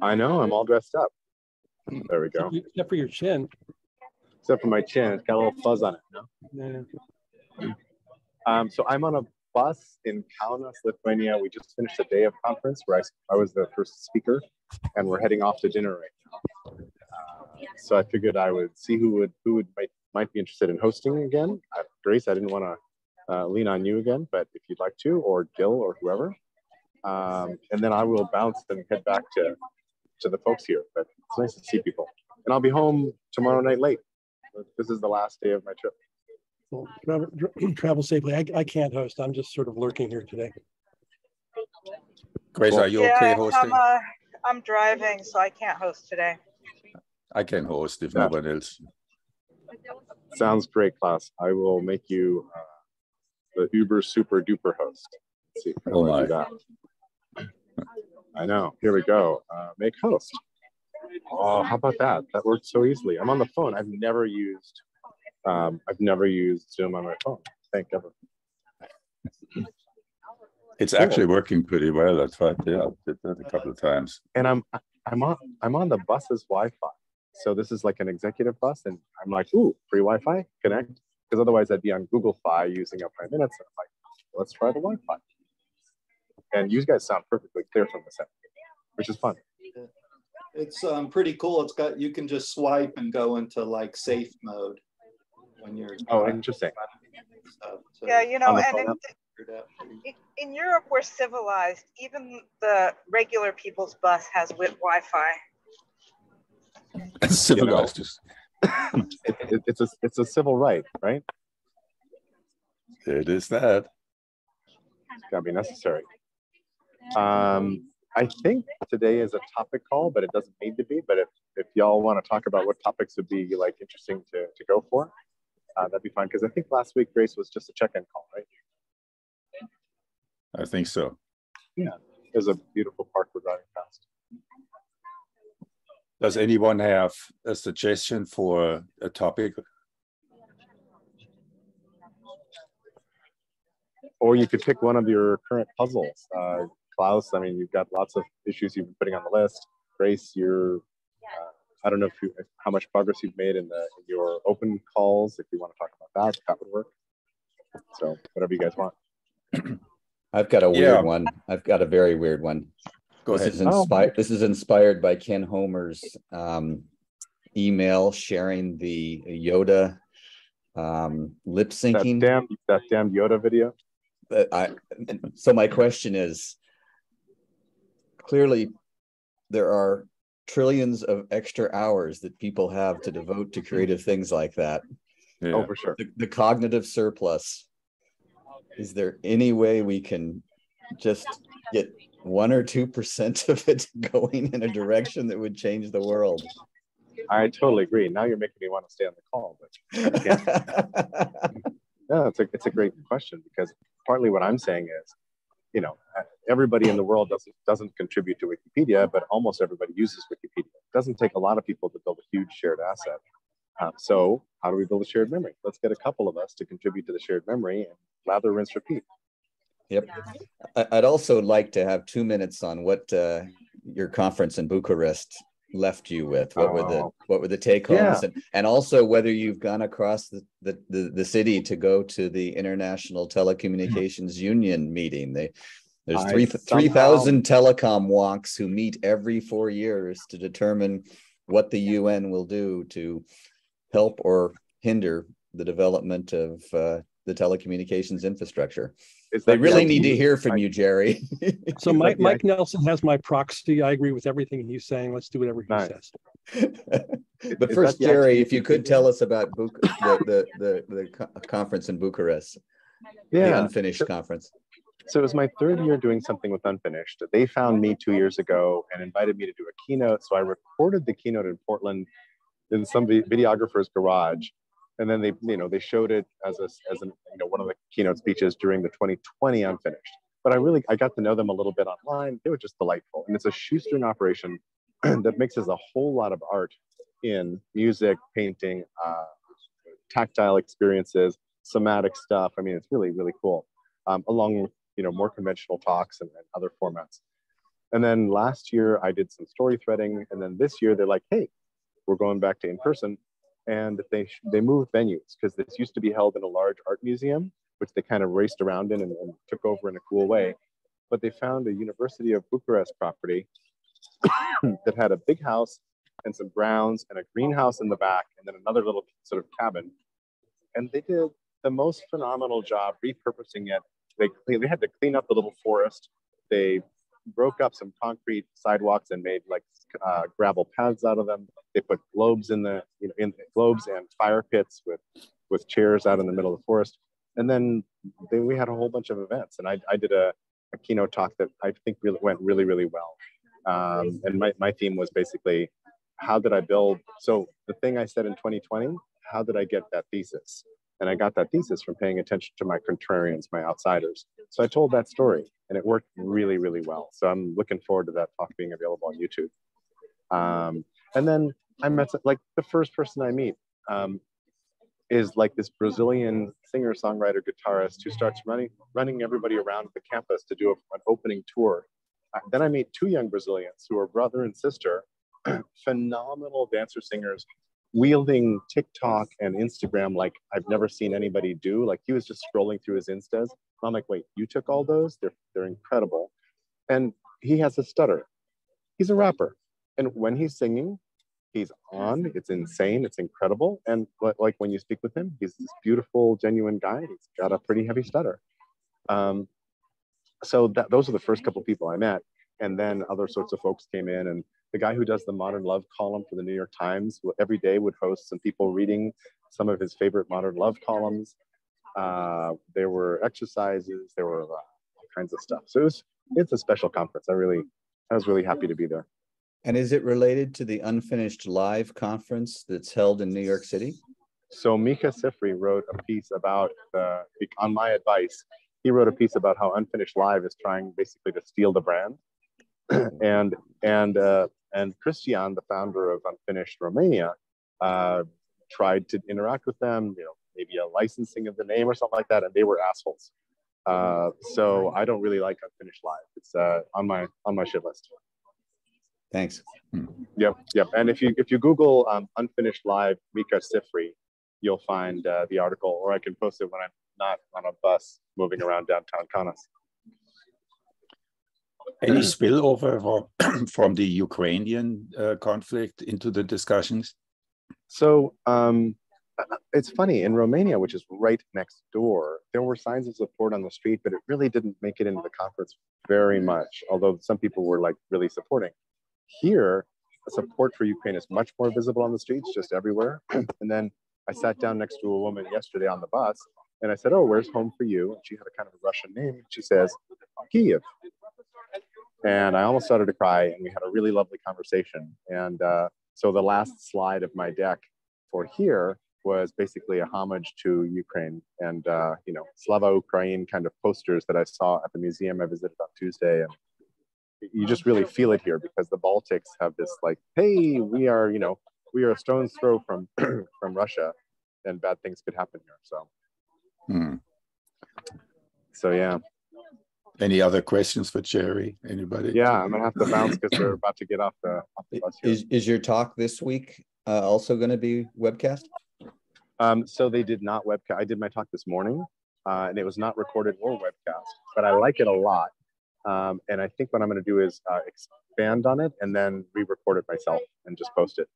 I know. I'm all dressed up. There we go. Except for your chin. Except for my chin, it's got a little fuzz on it. No? Yeah. Um, so I'm on a bus in Kaunas, Lithuania. We just finished a day of conference where I, I was the first speaker, and we're heading off to dinner right now. Uh, so I figured I would see who would who would might might be interested in hosting again. Uh, Grace, I didn't want to uh, lean on you again, but if you'd like to, or Gil, or whoever, um, and then I will bounce and head back to to the folks here. But it's nice to see people, and I'll be home tomorrow night late. This is the last day of my trip. Well, travel, travel safely. I, I can't host. I'm just sort of lurking here today. Grace, are you yeah, okay hosting? I'm, uh, I'm driving, so I can't host today. I can host if Yeah. no one else. Sounds great, Klaus. I will make you uh, the Uber super duper host. Let's see if I Oh can do my. I know. Here we go. Uh, make host. Oh, how about that? That worked so easily. I'm on the phone. I've never used. Um, I've never used Zoom on my phone. Thank God. It's Cool. actually working pretty well. That's right. Yeah, I did that a couple of times. And I'm I'm on I'm on the bus's Wi-Fi. So this is like an executive bus, and I'm like, ooh, free Wi-Fi, connect. Because otherwise, I'd be on Google Fi using up my minutes. And I'm like, let's try the Wi-Fi. And you guys sound perfectly clear from this end, which is fun. It's um, pretty cool. It's got, you can just swipe and go into like safe mode when you're. Oh, interesting. stuff, so Yeah, you know, and in, in- in Europe, we're civilized. Even the regular people's bus has Wi-Fi. Civilized. just- It, it, it's a it's a civil right, right? It is that. It's gotta be necessary. Um, I think today is a topic call, but it doesn't need to be. But if if y'all want to talk about what topics would be like interesting to to go for, uh, that'd be fine. Because I think last week Grace was just a check-in call, right? I think so. Yeah, there's a beautiful park we're driving past. Does anyone have a suggestion for a topic? Or you could pick one of your current puzzles. Uh, Klaus, I mean, you've got lots of issues you've been putting on the list. Grace, you're, uh, I don't know if you, if, how much progress you've made in, the, in your open calls. If you want to talk about that, that would work. So whatever you guys want. I've got a Yeah. weird one. I've got a very weird one. Go this ahead. is Oh. inspired. This is inspired by Ken Homer's um, email sharing the Yoda um, lip That syncing. damn, that damn Yoda video. But I, so my question is, clearly, there are trillions of extra hours that people have to devote to creative things like that. Yeah. Oh, for sure. The, the cognitive surplus. Is there any way we can just get one or two percent of it going in a direction that would change the world? I totally agree. Now you're making me want to stay on the call, but Yeah, it's a it's a great question because partly what I'm saying is, you know, everybody in the world doesn't doesn't contribute to Wikipedia, but almost everybody uses Wikipedia. It doesn't take a lot of people to build a huge shared asset. Uh, so how do we build a shared memory? Let's get a couple of us to contribute to the shared memory and lather, rinse, repeat. Yep. I'd also like to have two minutes on what uh, your conference in Bucharest left you with. What were the Oh. what were the take homes, and, and also whether you've gone across the, the, the, the city to go to the International Telecommunications Union meeting. They there's I three somehow- three thousand telecom wonks who meet every four years to determine what the UN will do to help or hinder the development of uh, the telecommunications infrastructure. Is They really need to hear from you, Jerry. So Mike, Mike Nelson has my proxy. I agree with everything he's saying. Let's do whatever he Nice. says. but Is first, Jerry, if you could tell us about Buc- the, the, the, the co- conference in Bucharest, yeah. the Yeah. unfinished conference. So it was my third year doing something with Unfinished. They found me two years ago and invited me to do a keynote. So I recorded the keynote in Portland in some videographer's garage. And then they, you know, they showed it as a, as an, you know, one of the keynote speeches during the 2020 Unfinished. But I really, I got to know them a little bit online. They were just delightful. And it's a shoestring operation that mixes a whole lot of art in music, painting, uh, tactile experiences, somatic stuff. I mean, it's really, really cool. Um, along with you know more conventional talks and, and other formats And then last year I did some story threading, and then this year they're like, "Hey, we're going back to in person," and they they moved venues because this used to be held in a large art museum, which they kind of raced around in and, and took over in a cool way. But they found a University of Bucharest property that had a big house and some grounds and a greenhouse in the back, and then another little sort of cabin. And they did the most phenomenal job repurposing it. They, they had to clean up the little forest. They broke up some concrete sidewalks and made like uh, gravel paths out of them. They put globes in the, you know, in globes and fire pits with, with chairs out in the middle of the forest. And then they, we had a whole bunch of events. And I, I did a, a keynote talk that I think really went really, really well. Um, and my, my theme was basically how did I build? So the thing I said in 2020, how did I get that thesis? And I got that thesis from paying attention to my contrarians, my outsiders. So I told that story and it worked really, really well. So I'm looking forward to that talk being available on YouTube. Um, and then I met like the first person I meet um, is like this Brazilian singer, songwriter, guitarist who starts running, running everybody around the campus to do a, an opening tour. Uh, then I meet two young Brazilians who are brother and sister phenomenal dancer singers wielding TikTok and Instagram like I've never seen anybody do. Like he was just scrolling through his Instas. I'm like, wait, you took all those? They're they're incredible. And he has a stutter. He's a rapper. And when he's singing, he's on. It's insane. It's incredible. And like when you speak with him, he's this beautiful, genuine guy. He's got a pretty heavy stutter. Um, so that, those are the first couple people I met. And then other sorts of folks came in and the guy who does the modern love column for the New York Times every day would host some people reading some of his favorite modern love columns. Uh, there were exercises, there were uh, all kinds of stuff. So it was, it's a special conference. I really, I was really happy to be there. And is it related to the Unfinished Live conference that's held in New York City? So Micah Sifry wrote a piece about, uh, on my advice, he wrote a piece about how Unfinished Live is trying basically to steal the brand. and and uh, and Christian, the founder of Unfinished Romania, uh, tried to interact with them. You know, maybe a licensing of the name or something like that, and they were assholes. Uh, so I don't really like Unfinished Live. It's uh, on my on my shit list. Thanks. Yep, yep. And if you if you Google um, Unfinished Live Micah Sifry, you'll find uh, the article, or I can post it when I'm not on a bus moving around downtown Kaunas. Any spillover from the Ukrainian uh, conflict into the discussions? So um, it's funny in Romania, which is right next door, there were signs of support on the street, but it really didn't make it into the conference very much. Although some people were like really supporting. Here, support for Ukraine is much more visible on the streets, just everywhere. and then I sat down next to a woman yesterday on the bus, and I said, "Oh, where's home for you?" And she had a kind of a Russian name. She says, "Kiev." And I almost started to cry. And we had a really lovely conversation. And uh, so the last slide of my deck for here was basically a homage to Ukraine and uh, you know Slava Ukraine kind of posters that I saw at the museum I visited on Tuesday. And you just really feel it here because the Baltics have this like, hey, we are you know we are a stone's throw from from Russia, and bad things could happen here. So. Hmm. So yeah. Any other questions for Jerry? Anybody? Yeah, I'm gonna have to bounce because we're about to get off the, off the bus here. Is, is your talk this week uh, also going to be webcast? Um, so they did not webcast. I did my talk this morning, uh, and it was not recorded or webcast, but I like it a lot. Um, and I think what I'm going to do is uh, expand on it and then re-record it myself and just post it.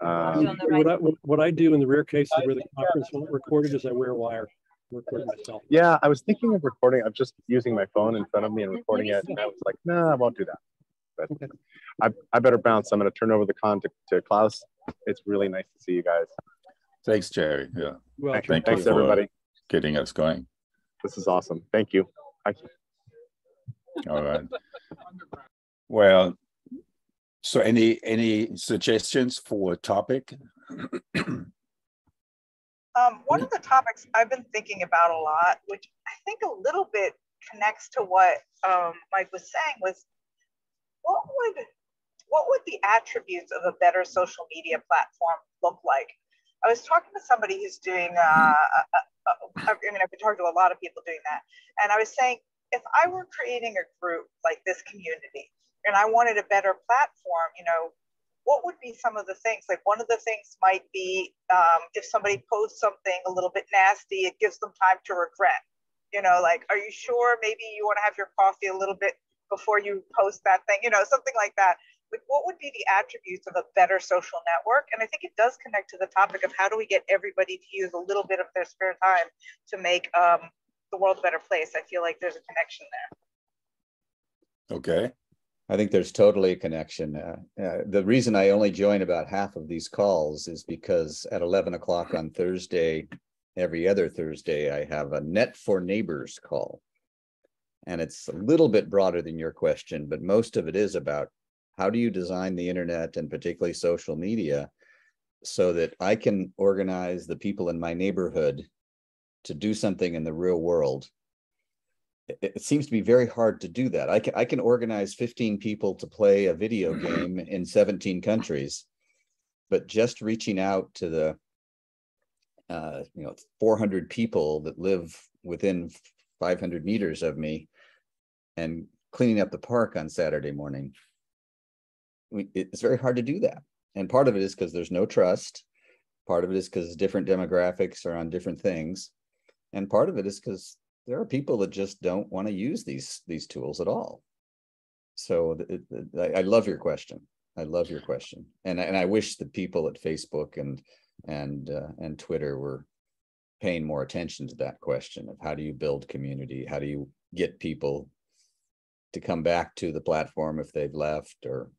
Um, What I, what I do in the rare cases where the conference won't record it is I wear a wire, record it myself. Yeah, I was thinking of recording. I'm just using my phone in front of me and recording it, and I was like, no, I won't do that. But Okay. I, I better bounce. I'm going to turn over the con to, to Klaus. It's really nice to see you guys. Thanks, Jerry. Yeah, Well, Thank- thank you Thanks, for- everybody. getting us going. This is awesome. Thank you. I, All right. Well, so any any suggestions for a topic? Um, one of the topics I've been thinking about a lot, which I think a little bit connects to what um, Mike was saying, was what would what would the attributes of a better social media platform look like? I was talking to somebody who's doing. Uh, uh, uh, I mean, I've been talking to a lot of people doing that, and I was saying if I were creating a group like this community and I wanted a better platform, you know, what would be some of the things? Like one of the things might be um, if somebody posts something a little bit nasty, it gives them time to regret. You know, like, are you sure maybe you want to have your coffee a little bit before you post that thing? You know, something like that. Like, what would be the attributes of a better social network? And I think it does connect to the topic of how do we get everybody to use a little bit of their spare time to make um, the world a better place. I feel like there's a connection there. Okay. I think there's totally a connection. Uh, uh, the reason I only join about half of these calls is because at 11 o'clock on Thursday, every other Thursday, I have a Net for Neighbors call. And it's a little bit broader than your question, but most of it is about how do you design the internet and particularly social media so that I can organize the people in my neighborhood to do something in the real world it, seems to be very hard to do that. I can I can organize 15 people to play a video game in 17 countries, but just reaching out to the uh, you know 400 people that live within 500 meters of me and cleaning up the park on Saturday morning. We, it's very hard to do that. And part of it is because there's no trust. Part of it is because different demographics are on different things. And part of it is because there are people that just don't want to use these these tools at all. So it, it, I, love your question. I love your question, and and I wish the people at Facebook and and uh, and Twitter were paying more attention to that question of how do you build community? How do you get people to come back to the platform if they've left, or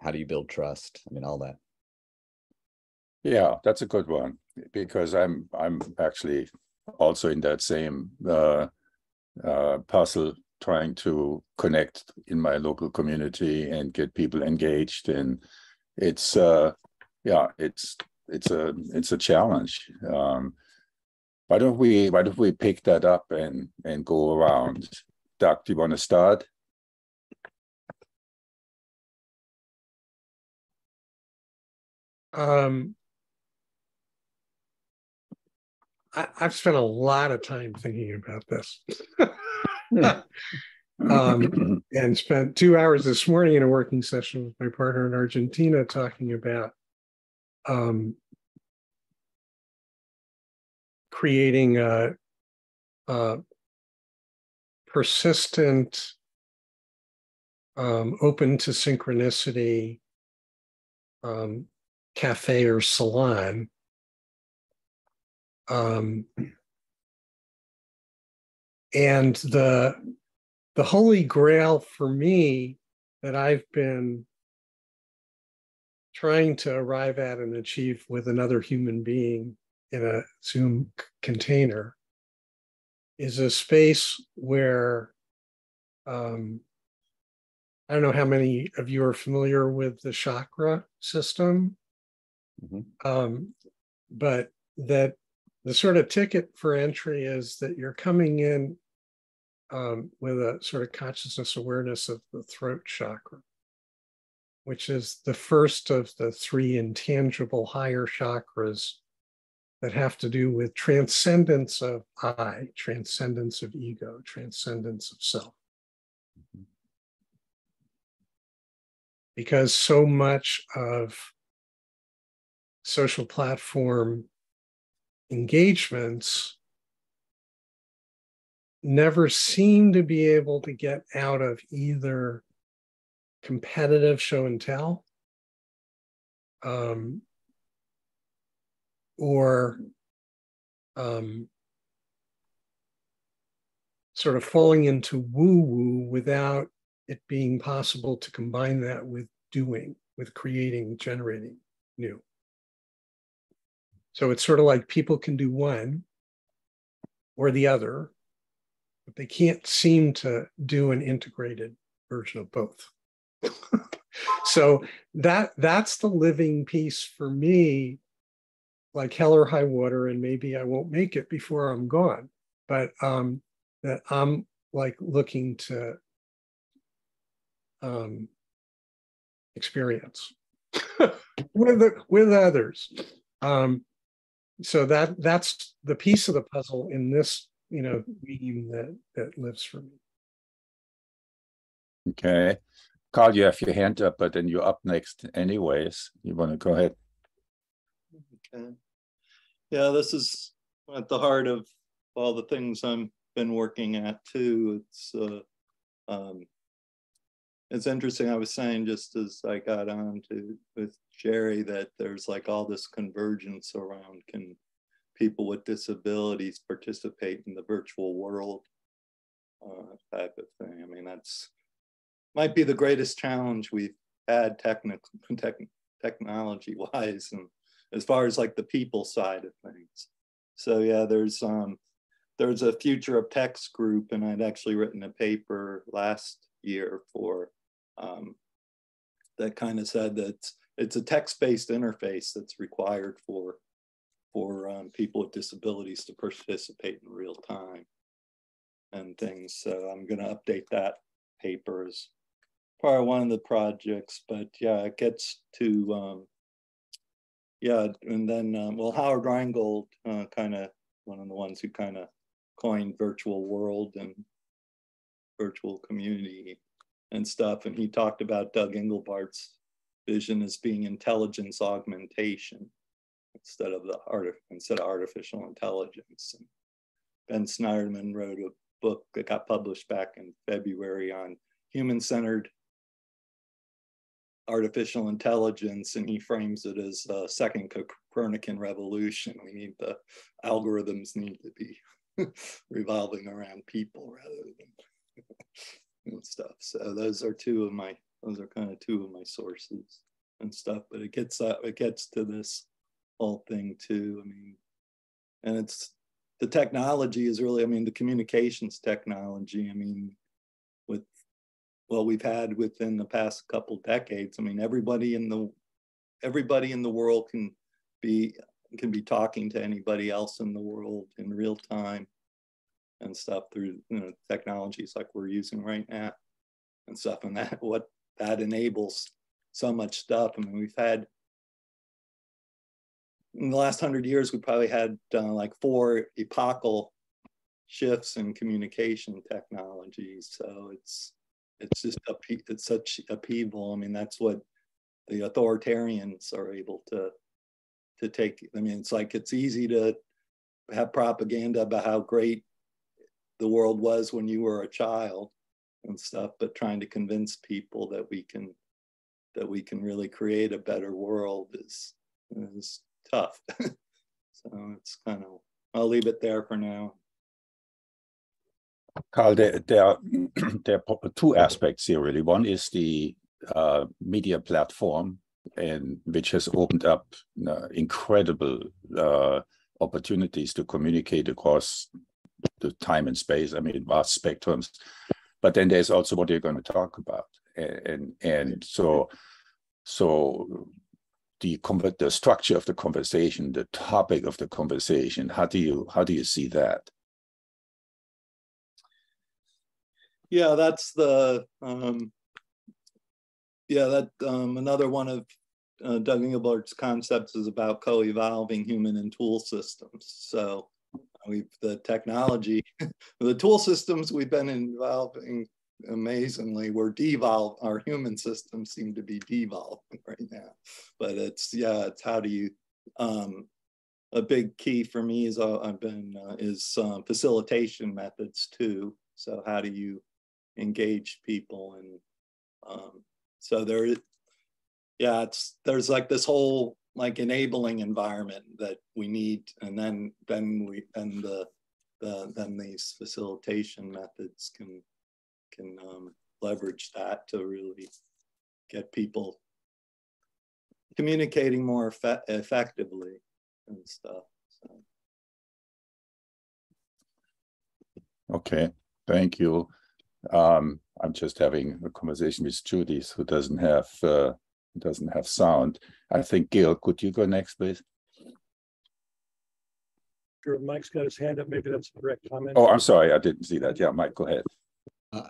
how do you build trust? I mean, all that. Yeah, that's a good one because I'm I'm actually also in that same uh, uh, puzzle trying to connect in my local community and get people engaged. And it's uh yeah it's it's a it's a challenge. Um why don't we why don't we pick that up and and go around? Doug do you want to start? Um I, have spent a lot of time thinking about this. um, and spent two hours this morning in a working session with my partner in Argentina talking about um, creating a, a persistent, um, open to synchronicity um, cafe or salon um, and the the holy grail for me that I've been trying to arrive at and achieve with another human being in a Zoom c- container is a space where um, I don't know how many of you are familiar with the chakra system, mm-hmm. um, but that the sort of ticket for entry is that you're coming in um, with a sort of consciousness awareness of the throat chakra, which is the first of the three intangible higher chakras that have to do with transcendence of I, transcendence of ego, transcendence of self. Because so much of social platform engagements never seem to be able to get out of either competitive show and tell um, or um, sort of falling into woo woo without it being possible to combine that with doing, with creating, generating new. So it's sort of like people can do one or the other, but they can't seem to do an integrated version of both. so that that's the living piece for me, like hell or high water, and maybe I won't make it before I'm gone. But um, that I'm like looking to um, experience with with others. Um, so that that's the piece of the puzzle in this you know, meme that that lives for me. Okay. Carl, you have your hand up, but then you're up next anyways. You want to go ahead? Okay. Yeah, this is at the heart of all the things I've been working at too. It's uh, um, it's interesting. I was saying just as I got on to with Jerry that there's like all this convergence around can people with disabilities participate in the virtual world uh, type of thing. I mean, that's might be the greatest challenge we've had technical tech, technology wise and as far as like the people side of things. So yeah, there's um there's a future of text group and I'd actually written a paper last year for um, that kind of said that it's a text-based interface that's required for for um, people with disabilities to participate in real time and things. So I'm going to update that paper as part of one of the projects. But yeah, it gets to um, yeah, and then um, well, Howard Rheingold, uh, kind of one of the ones who kind of coined virtual world and virtual community and stuff. And he talked about Doug Engelbart's vision as being intelligence augmentation instead of the art instead of artificial intelligence. And ben Shneiderman wrote a book that got published back in February on human-centered artificial intelligence, and he frames it as a second Copernican revolution. We need the algorithms need to be revolving around people rather than and stuff. So those are two of my those are kind of two of my sources and stuff. But it gets uh, it gets to this whole thing too. I mean, and it's the technology is really I mean the communications technology. I mean, with what we've had within the past couple decades. I mean, everybody in the everybody in the world can be can be talking to anybody else in the world in real time and stuff through you know, technologies like we're using right now and stuff. And that what that enables so much stuff. I mean, we've had in the last hundred years, we probably had uh, like four epochal shifts in communication technologies. So it's it's just a, it's such upheaval. I mean, that's what the authoritarians are able to to take. I mean, it's like it's easy to have propaganda about how great the world was when you were a child and stuff, but trying to convince people that we can that we can really create a better world is is tough. so it's kind of I'll leave it there for now. Carl, there, there, are, there are two aspects here really. One is the uh, media platform, and which has opened up uh, incredible uh, opportunities to communicate across the time and space. I mean, vast spectrums. But then there's also what you're going to talk about, and and so so the the structure of the conversation, the topic of the conversation. How do you how do you see that? Yeah, that's the um, yeah that um, another one of uh, Doug Engelbart's concepts is about co-evolving human and tool systems. So we've the technology, the tool systems we've been involving amazingly we're devolved. Our human systems seem to be devolving right now. But it's yeah it's how do you um a big key for me is uh, i've been uh, is um, facilitation methods too. So how do you engage people and um so there yeah it's there's like this whole like enabling environment that we need and then then we and the the then these facilitation methods can can um, leverage that to really get people communicating more effe effectively and stuff so. okay thank you um, i'm just having a conversation with judy who doesn't have uh, doesn't have sound. I think Gil, could you go next, please? Sure, Mike's got his hand up. Maybe that's a direct comment. Oh, I'm sorry, I didn't see that. Yeah, Mike, go ahead. Uh,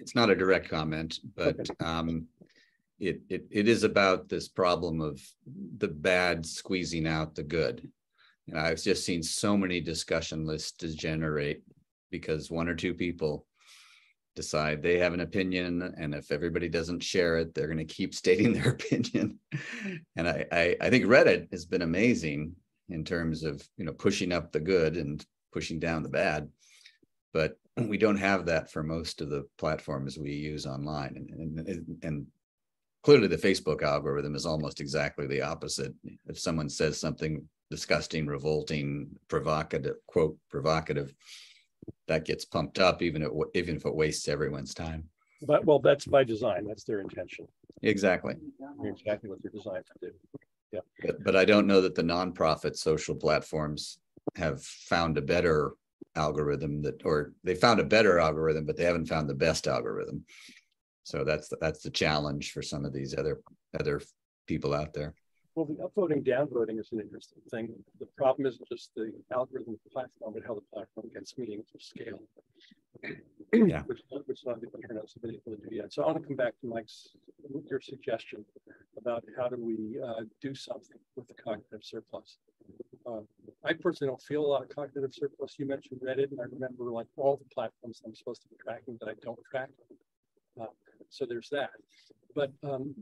it's not a direct comment, but okay. um, it, it it is about this problem of the bad squeezing out the good. And I've just seen so many discussion lists degenerate because one or two people decide they have an opinion and if everybody doesn't share it they're going to keep stating their opinion. And I, I, I think reddit has been amazing in terms of you know pushing up the good and pushing down the bad. But we don't have that for most of the platforms we use online. And, and, and clearly the facebook algorithm is almost exactly the opposite. If someone says something disgusting revolting provocative quote provocative that gets pumped up even if, even if it wastes everyone's time. But well, that's by design. That's their intention. Exactly. Exactly what they're designed to do. Yeah. But, but I don't know that the nonprofit social platforms have found a better algorithm that, or they found a better algorithm, but they haven't found the best algorithm. So that's the, that's the challenge for some of these other other people out there. Well, the upvoting, downvoting is an interesting thing. The problem isn't just the algorithm of the platform, but how the platform gets meaningful scale. Yeah. Which, which not people turn out to be able to do yet. So I want to come back to Mike's, your suggestion about how do we uh, do something with the cognitive surplus. Uh, I personally don't feel a lot of cognitive surplus. You mentioned Reddit, and I remember like all the platforms I'm supposed to be tracking that I don't track. Uh, so there's that. But um,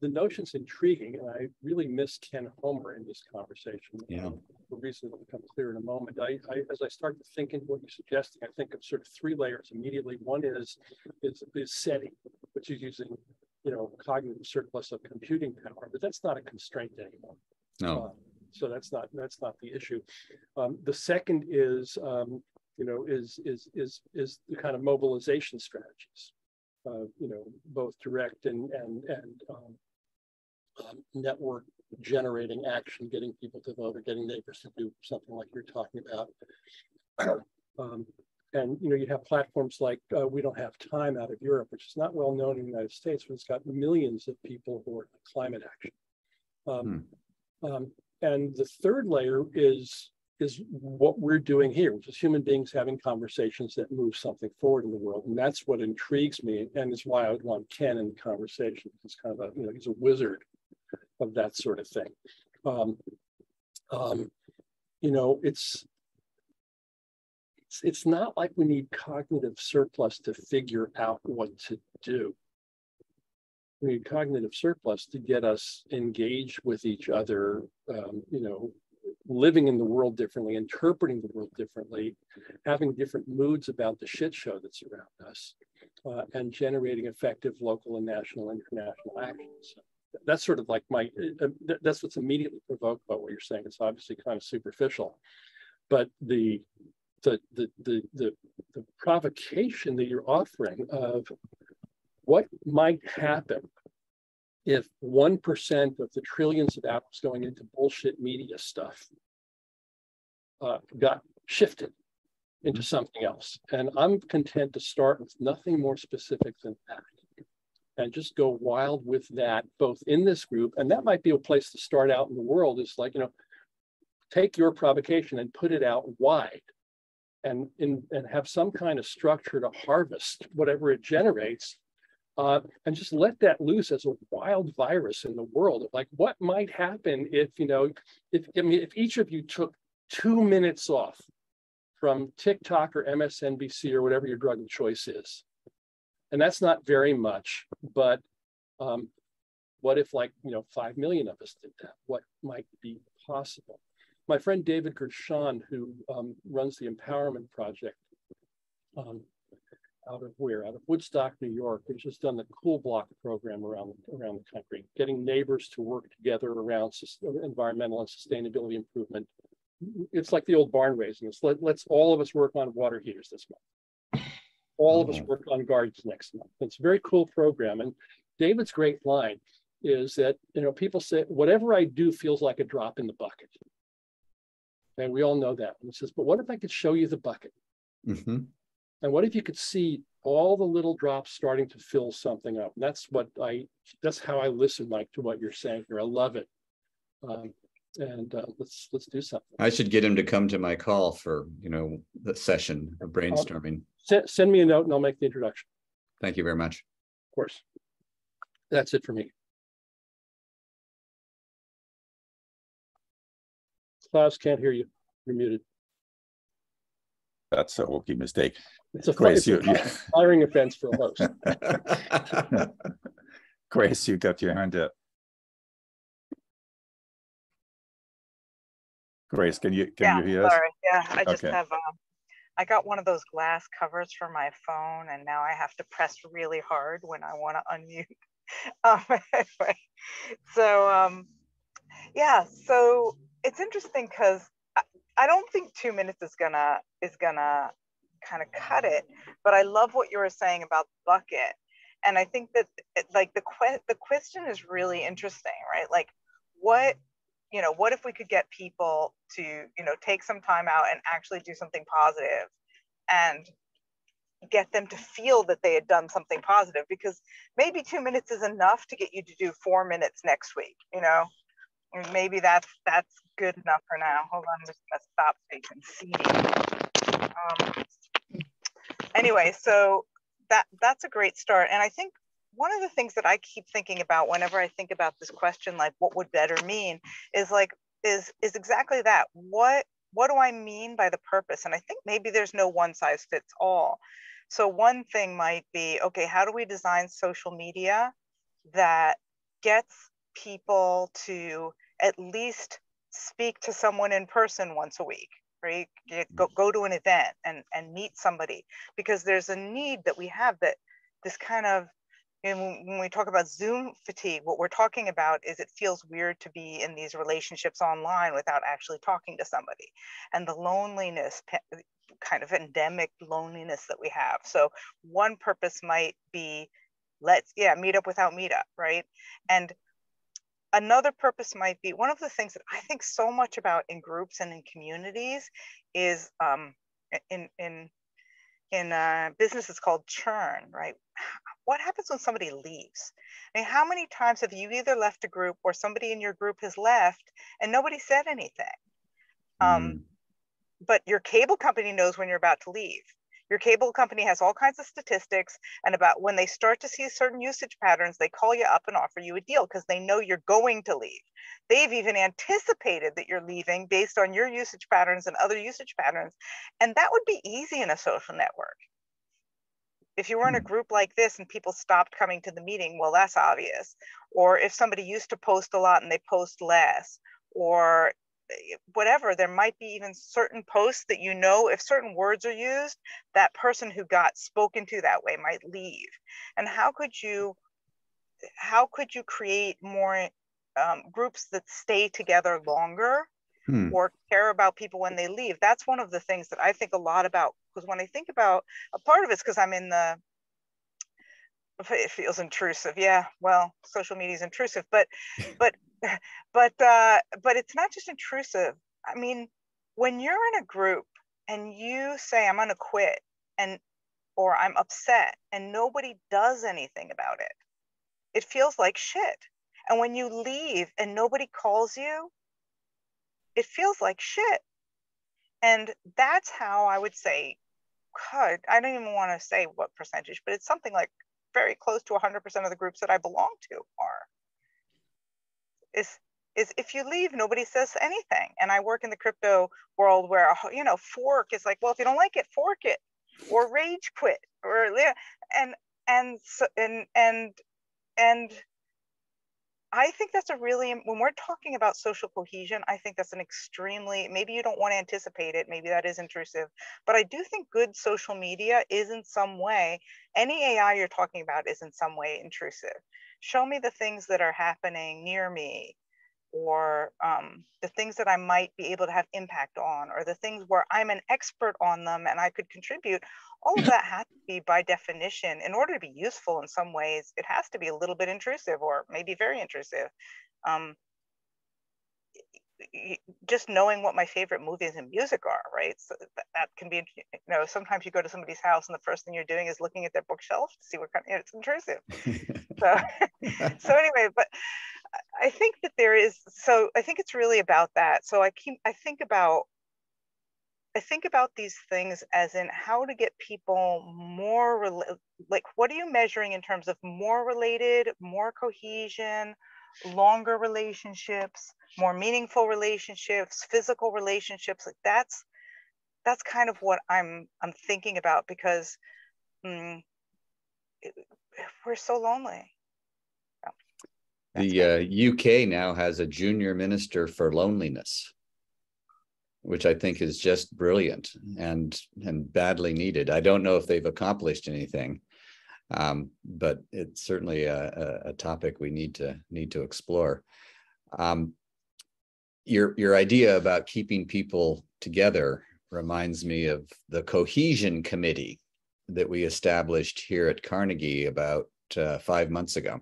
the notion's intriguing, and I really miss Ken Homer in this conversation. Yeah. For reasons that will become clear in a moment. I, I, as I start to think into what you're suggesting, I think of sort of three layers immediately. One is is, is setting, which is using, you know, cognitive surplus of computing power, but that's not a constraint anymore. No. Uh, so that's not that's not the issue. Um, the second is um, you know is is is is the kind of mobilization strategies uh, you know, both direct and and and um, um, network generating action, getting people to vote or getting neighbors to do something like you're talking about. um, and you know, you have platforms like uh, We Don't Have Time out of Europe, which is not well known in the United States, but it's got millions of people who are climate action. Um, hmm. Um, and the third layer is is what we're doing here, which is human beings having conversations that move something forward in the world. And that's what intrigues me and is why I would want Ken in the conversation. He's kind of a, you know, he's a wizard of that sort of thing. Um, um, you know, it's, it's, it's not like we need cognitive surplus to figure out what to do. We need cognitive surplus to get us engaged with each other, um, you know, living in the world differently, interpreting the world differently, having different moods about the shit show that's around us, uh, and generating effective local and national international actions. That's sort of like my, uh, uh that's what's immediately provoked by what you're saying. It's obviously kind of superficial, but the, the, the, the, the, the provocation that you're offering of what might happen if 1% of the trillions of dollars going into bullshit media stuff uh, got shifted into something else. And I'm content to start with nothing more specific than that and just go wild with that, both in this group, and that might be a place to start out in the world is like, you know, take your provocation and put it out wide and, in, and have some kind of structure to harvest whatever it generates uh, and just let that loose as a wild virus in the world. Like, what might happen if you know, if I mean, if each of you took two minutes off from TikTok or MSNBC or whatever your drug of choice is, and that's not very much, but um, what if like you know five million of us did that? What might be possible? My friend David Gershon, who um, runs the Empowerment Project, um, out of where? Out of Woodstock, New York, which has done the Cool Block program around, around the country, getting neighbors to work together around environmental and sustainability improvement. It's like the old barn raising. It's let, let's all of us work on water heaters this month. All of us mm-hmm. work on gardens next month. It's a very cool program. And David's great line is that, you know, people say, whatever I do feels like a drop in the bucket. And we all know that. And he says, but what if I could show you the bucket? Mm-hmm. And what if you could see all the little drops starting to fill something up? And that's what I, that's how I listen, Mike, to what you're saying here. I love it. Um, and uh, let's let's do something. I should get him to come to my call for you know the session of brainstorming. Send, send me a note and I'll make the introduction. Thank you very much. Of course. That's it for me. Klaus can't hear you. You're muted. That's a rookie mistake. It's a, fi- Grace, it's a you, you, firing offense for a host. Grace, you got your hand up. Grace, can you can yeah, you hear us? sorry. Yeah, I just Okay. have um, I got one of those glass covers for my phone, and now I have to press really hard when I want to unmute. Um, anyway, so um, yeah, so it's interesting because I, don't think two minutes is gonna is gonna kind of cut it, but I love what you were saying about the bucket, and I think that like the que- the question is really interesting, right? Like, what you know, what if we could get people to, you know, take some time out and actually do something positive and get them to feel that they had done something positive because maybe two minutes is enough to get you to do four minutes next week, you know? Maybe that's that's good enough for now. Hold on, I'm just gonna stop so you can see. Um, anyway, so that that's a great start. And I think one of the things that I keep thinking about whenever I think about this question, like what would better mean, is like is is exactly that. What what do I mean by the purpose? And I think maybe there's no one size fits all. So one thing might be, okay, how do we design social media that gets people to at least speak to someone in person once a week, right? Go, mm. go to an event and, and meet somebody because there's a need that we have that this kind of and when when we talk about Zoom fatigue, what we're talking about is it feels weird to be in these relationships online without actually talking to somebody. And the loneliness, kind of endemic loneliness that we have. So one purpose might be let's, yeah, meet up without meetup, right? And another purpose might be one of the things that I think so much about in groups and in communities is um, in, in, in uh, business, it's called churn, right? what happens when somebody leaves? I mean, how many times have you either left a group or somebody in your group has left and nobody said anything? Um, Mm. but your cable company knows when you're about to leave. Your cable company has all kinds of statistics, and about when they start to see certain usage patterns, they call you up and offer you a deal because they know you're going to leave. They've even anticipated that you're leaving based on your usage patterns and other usage patterns. And that would be easy in a social network. If you were in a Hmm. group like this and people stopped coming to the meeting, well, that's obvious. Or if somebody used to post a lot and they post less, or whatever, there might be even certain posts that you know if certain words are used, that person who got spoken to that way might leave. And how could you how could you create more um, groups that stay together longer Hmm. or care about people when they leave. That's one of the things that I think a lot about because when I think about a part of it's because I'm in the it feels intrusive. Yeah, well, social media is intrusive, but but but uh but it's not just intrusive. I mean, when you're in a group and you say I'm going to quit and or I'm upset and nobody does anything about it. It feels like shit. And when you leave and nobody calls you, it feels like shit. And that's how I would say, God, I don't even want to say what percentage, but it's something like very close to 100% of the groups that I belong to are. Is is if you leave, nobody says anything. And I work in the crypto world where uh, you know fork is like, well, if you don't like it, fork it, or rage quit, or and and so and and and I think that's a really, when we're talking about social cohesion, I think that's an extremely, maybe you don't want to anticipate it, maybe that is intrusive, but I do think good social media is in some way, any AI you're talking about is in some way intrusive. Show me the things that are happening near me or um, the things that I might be able to have impact on, or the things where I'm an expert on them and I could contribute, all of that has to be by definition, in order to be useful in some ways, it has to be a little bit intrusive or maybe very intrusive. Um, just knowing what my favorite movies and music are, right? So that, can be, you know, sometimes you go to somebody's house and the first thing you're doing is looking at their bookshelf to see what kind, you know, it's intrusive. so, so anyway, but I think that there is, so I think it's really about that. So I keep, I think about, I think about these things as in how to get people more, like, what are you measuring in terms of more related, more cohesion, longer relationships, more meaningful relationships, physical relationships. Like that's that's kind of what I'm I'm thinking about because mm, it, we're so lonely. the uh, UK now has a junior minister for loneliness, which I think is just brilliant and and badly needed. I don't know if they've accomplished anything, um, but it's certainly a, a, topic we need to need to explore. Um, your your idea about keeping people together reminds me of the cohesion committee that we established here at Carnegie about uh, five months ago.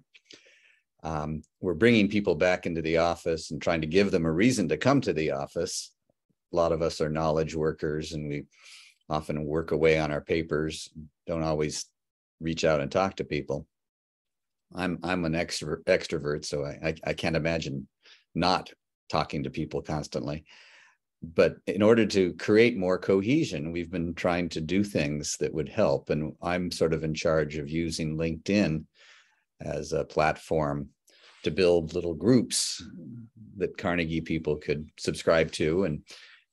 Um, we're bringing people back into the office and trying to give them a reason to come to the office. A lot of us are knowledge workers and we often work away on our papers, don't always reach out and talk to people. I'm I'm an extrovert, extrovert so I, I, I can't imagine not talking to people constantly but in order to create more cohesion, we've been trying to do things that would help. And I'm sort of in charge of using LinkedIn as a platform to build little groups that Carnegie people could subscribe to. And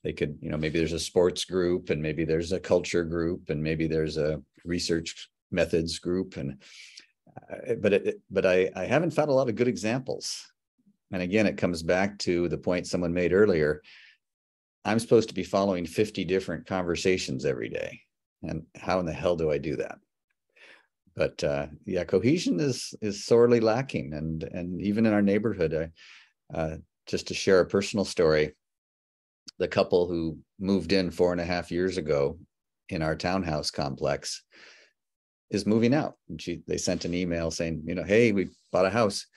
they could, you know, maybe there's a sports group and maybe there's a culture group and maybe there's a research methods group. And, uh, but, it, but I, I haven't found a lot of good examples. And again, it comes back to the point someone made earlier I'm supposed to be following 50 different conversations every day. And how in the hell do I do that? But uh, yeah, cohesion is is sorely lacking, and and even in our neighborhood, I, uh, just to share a personal story, the couple who moved in four and a half years ago in our townhouse complex is moving out. And she they sent an email saying, you know, hey, we bought a house.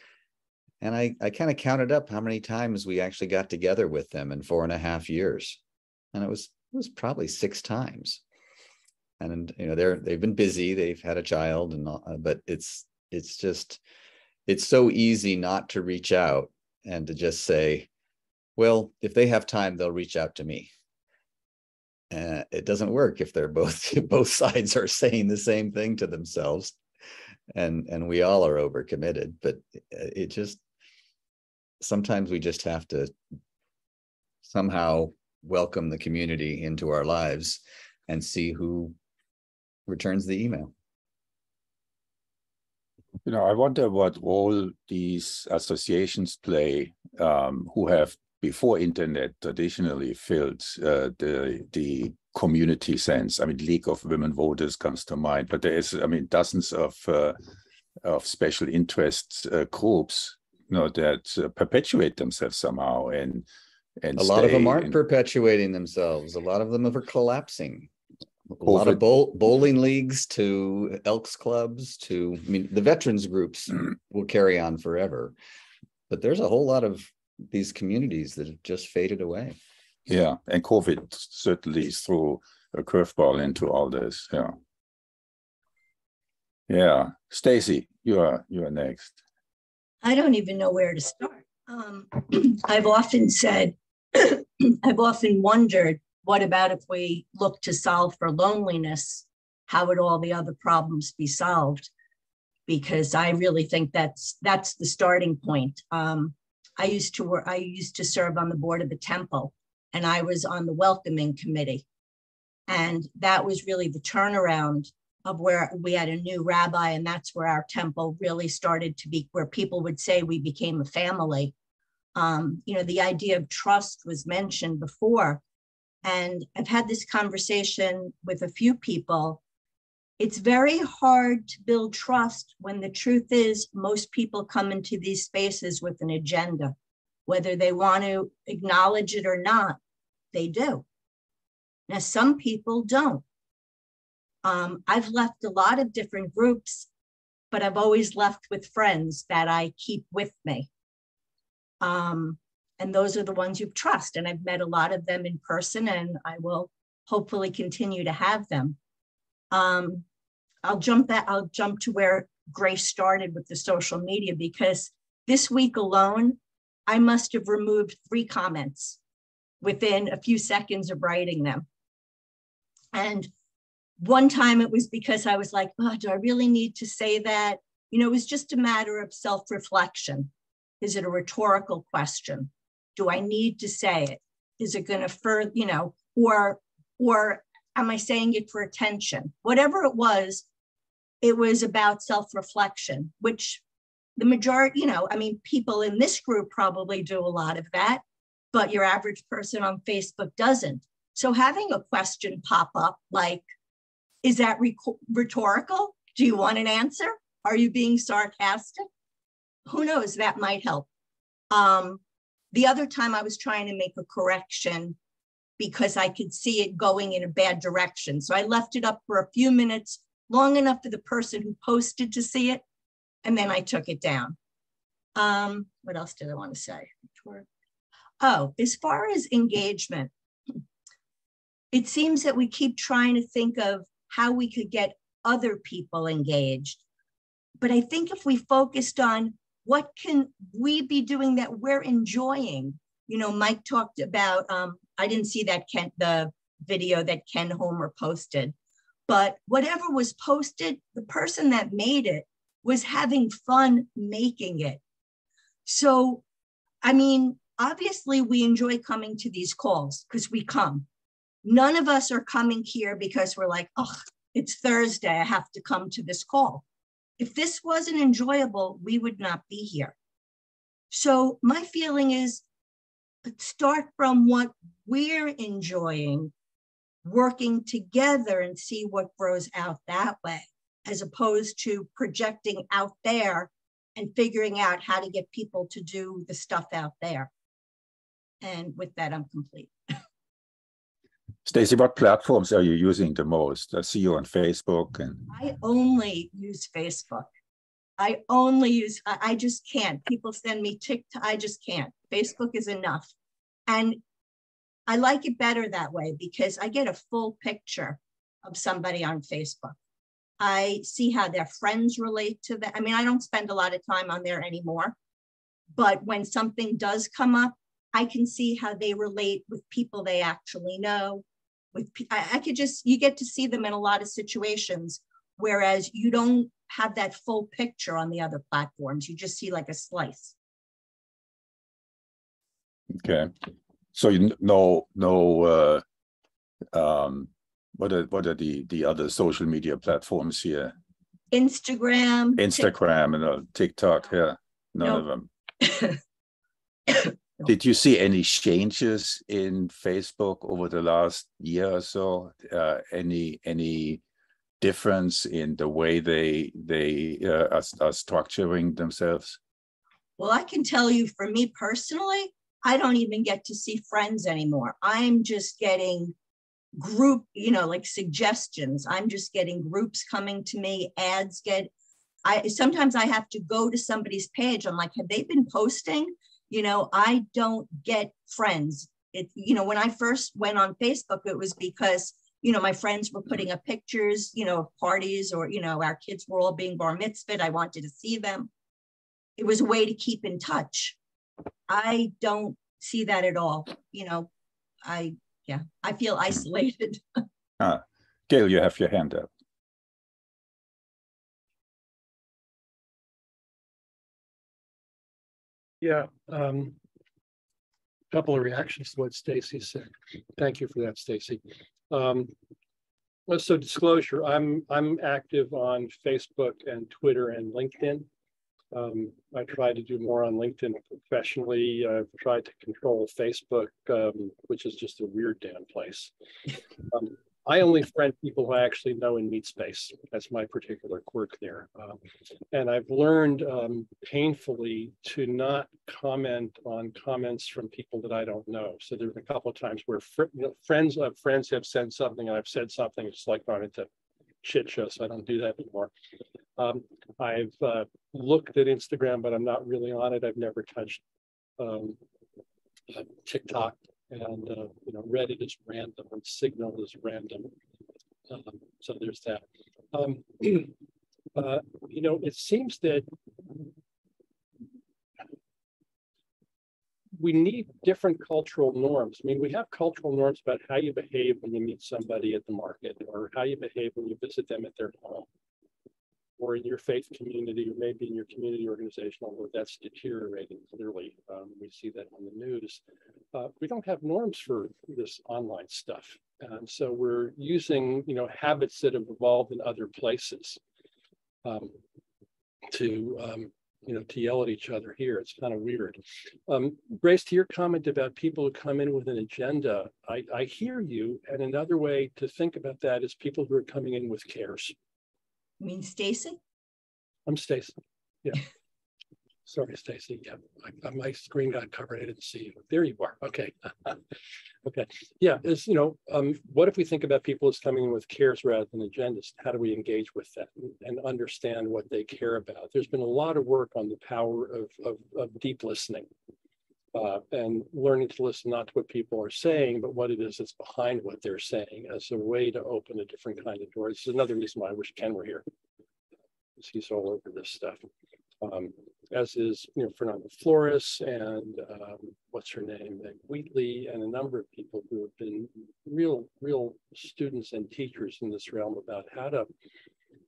And I, I kind of counted up how many times we actually got together with them in four and a half years. And it was it was probably six times. And you know, they're they've been busy, they've had a child and all, uh, but it's it's just it's so easy not to reach out and to just say, well, if they have time, they'll reach out to me. Uh, it doesn't work if they're both both sides are saying the same thing to themselves and and we all are overcommitted but it just sometimes we just have to somehow welcome the community into our lives and see who returns the email. You know, I wonder what role these associations play um, who have before internet traditionally filled uh, the the community sense. I mean, League of Women Voters comes to mind, but there is, I mean, dozens of uh, of special interest uh, groups you know that uh, perpetuate themselves somehow and and a lot of them aren't perpetuating themselves a lot of them are collapsing a Over. lot of bowl, bowling leagues to elks clubs to i mean the veterans groups will carry on forever but there's a whole lot of these communities that have just faded away yeah and covid certainly threw a curveball into all this yeah yeah stacy you are you are next I don't even know where to start. Um, I've often said, I've often wondered, what about if we look to solve for loneliness? How would all the other problems be solved? Because I really think that's that's the starting point. Um, I used to work. I used to serve on the board of the temple, and I was on the welcoming committee, and that was really the turnaround of where we had a new rabbi, and that's where our temple really started to be, where people would say we became a family. Um, you know, the idea of trust was mentioned before. And I've had this conversation with a few people. It's very hard to build trust when the truth is most people come into these spaces with an agenda. Whether they want to acknowledge it or not, they do. Now, some people don't. Um, I've left a lot of different groups, but I've always left with friends that I keep with me. Um, and those are the ones you trust. And I've met a lot of them in person, and I will hopefully continue to have them. Um, I'll jump that. I'll jump to where Grace started with the social media because this week alone, I must have removed three comments within a few seconds of writing them. And one time it was because I was like, oh, do I really need to say that? You know, it was just a matter of self reflection. Is it a rhetorical question? Do I need to say it? Is it going to further, you know, or or am I saying it for attention? Whatever it was, it was about self-reflection, which the majority, you know, I mean, people in this group probably do a lot of that, but your average person on Facebook doesn't. So having a question pop up like, is that rhetorical? Do you want an answer? Are you being sarcastic? Who knows? That might help. Um, the other time I was trying to make a correction because I could see it going in a bad direction. So I left it up for a few minutes, long enough for the person who posted to see it, and then I took it down. Um, what else did I want to say? Oh, as far as engagement, it seems that we keep trying to think of how we could get other people engaged. But I think if we focused on what can we be doing that we're enjoying, you know, Mike talked about, um, I didn't see that Ken, the video that Ken Homer posted, but whatever was posted, the person that made it was having fun making it. So, I mean, obviously we enjoy coming to these calls because we come. None of us are coming here because we're like, oh, it's Thursday, I have to come to this call. If this wasn't enjoyable, we would not be here. So my feeling is start from what we're enjoying, working together and see what grows out that way, as opposed to projecting out there and figuring out how to get people to do the stuff out there. And with that, I'm complete. Stacy, what platforms are you using the most? I see you on Facebook and I only use Facebook. I only use, I, just can't. People send me TikTok, I just can't. Facebook is enough. And I like it better that way because I get a full picture of somebody on Facebook. I see how their friends relate to that. I mean, I don't spend a lot of time on there anymore, but when something does come up, I can see how they relate with people they actually know, with I, I could just you get to see them in a lot of situations whereas you don't have that full picture on the other platforms. You just see like a slice. Okay. So you know no uh um what are what are the the other social media platforms here? Instagram instagram and uh, tiktok yeah none of them. Did you see any changes in Facebook over the last year or so? Uh, any any difference in the way they they uh, are, are structuring themselves? Well, I can tell you, for me personally, I don't even get to see friends anymore. I'm just getting group, you know, like suggestions. I'm just getting groups coming to me, ads get I sometimes I have to go to somebody's page. I'm like, have they been posting? you know, I don't get friends. It, you know, when I first went on Facebook, it was because, you know, my friends were putting up pictures, you know, of parties or, you know, our kids were all being bar mitzvahed. I wanted to see them. It was a way to keep in touch. I don't see that at all. You know, I, yeah, I feel isolated. ah, Gail, you have your hand up. Yeah. Um, couple of reactions to what Stacy said. Thank you for that, Stacy. Um, so disclosure, I'm I'm active on Facebook and Twitter and LinkedIn. Um, I try to do more on LinkedIn professionally. I've tried to control Facebook, um, which is just a weird damn place. Um, I only friend people who I actually know in meat space. That's my particular quirk there. Um, and I've learned um, painfully to not comment on comments from people that I don't know. So there's a couple of times where fr you know, friends of friends have said something and I've said something, it's like going into shit show, so I don't do that anymore. Um, I've uh, looked at Instagram, but I'm not really on it. I've never touched um, uh, TikTok and uh, you know Reddit is random and Signal is random. Um, so there's that. Um, uh, you know, it seems that we need different cultural norms. I mean, we have cultural norms about how you behave when you meet somebody at the market or how you behave when you visit them at their home. Or in your faith community, or maybe in your community organization, although that's deteriorating clearly. Um, we see that on the news. Uh, we don't have norms for this online stuff. And so we're using, you know, habits that have evolved in other places um, to um, you know, to yell at each other here. It's kind of weird. Um, Grace, to your comment about people who come in with an agenda, I, I hear you. And another way to think about that is people who are coming in with cares. You mean Stacy? I'm Stacy. Yeah. Sorry, Stacy. Yeah, my, my screen got covered. I didn't see you. There you are. Okay. okay. Yeah, is you know, um, what if we think about people as coming in with cares rather than agendas? How do we engage with that and, and understand what they care about? There's been a lot of work on the power of, of, of deep listening uh, and learning to listen not to what people are saying, but what it is that's behind what they're saying as a way to open a different kind of door. This is another reason why I wish Ken were here. He's all over this stuff um, as is you know Fernando Flores and um, what's her name, Meg Wheatley, and a number of people who have been real, real students and teachers in this realm about how to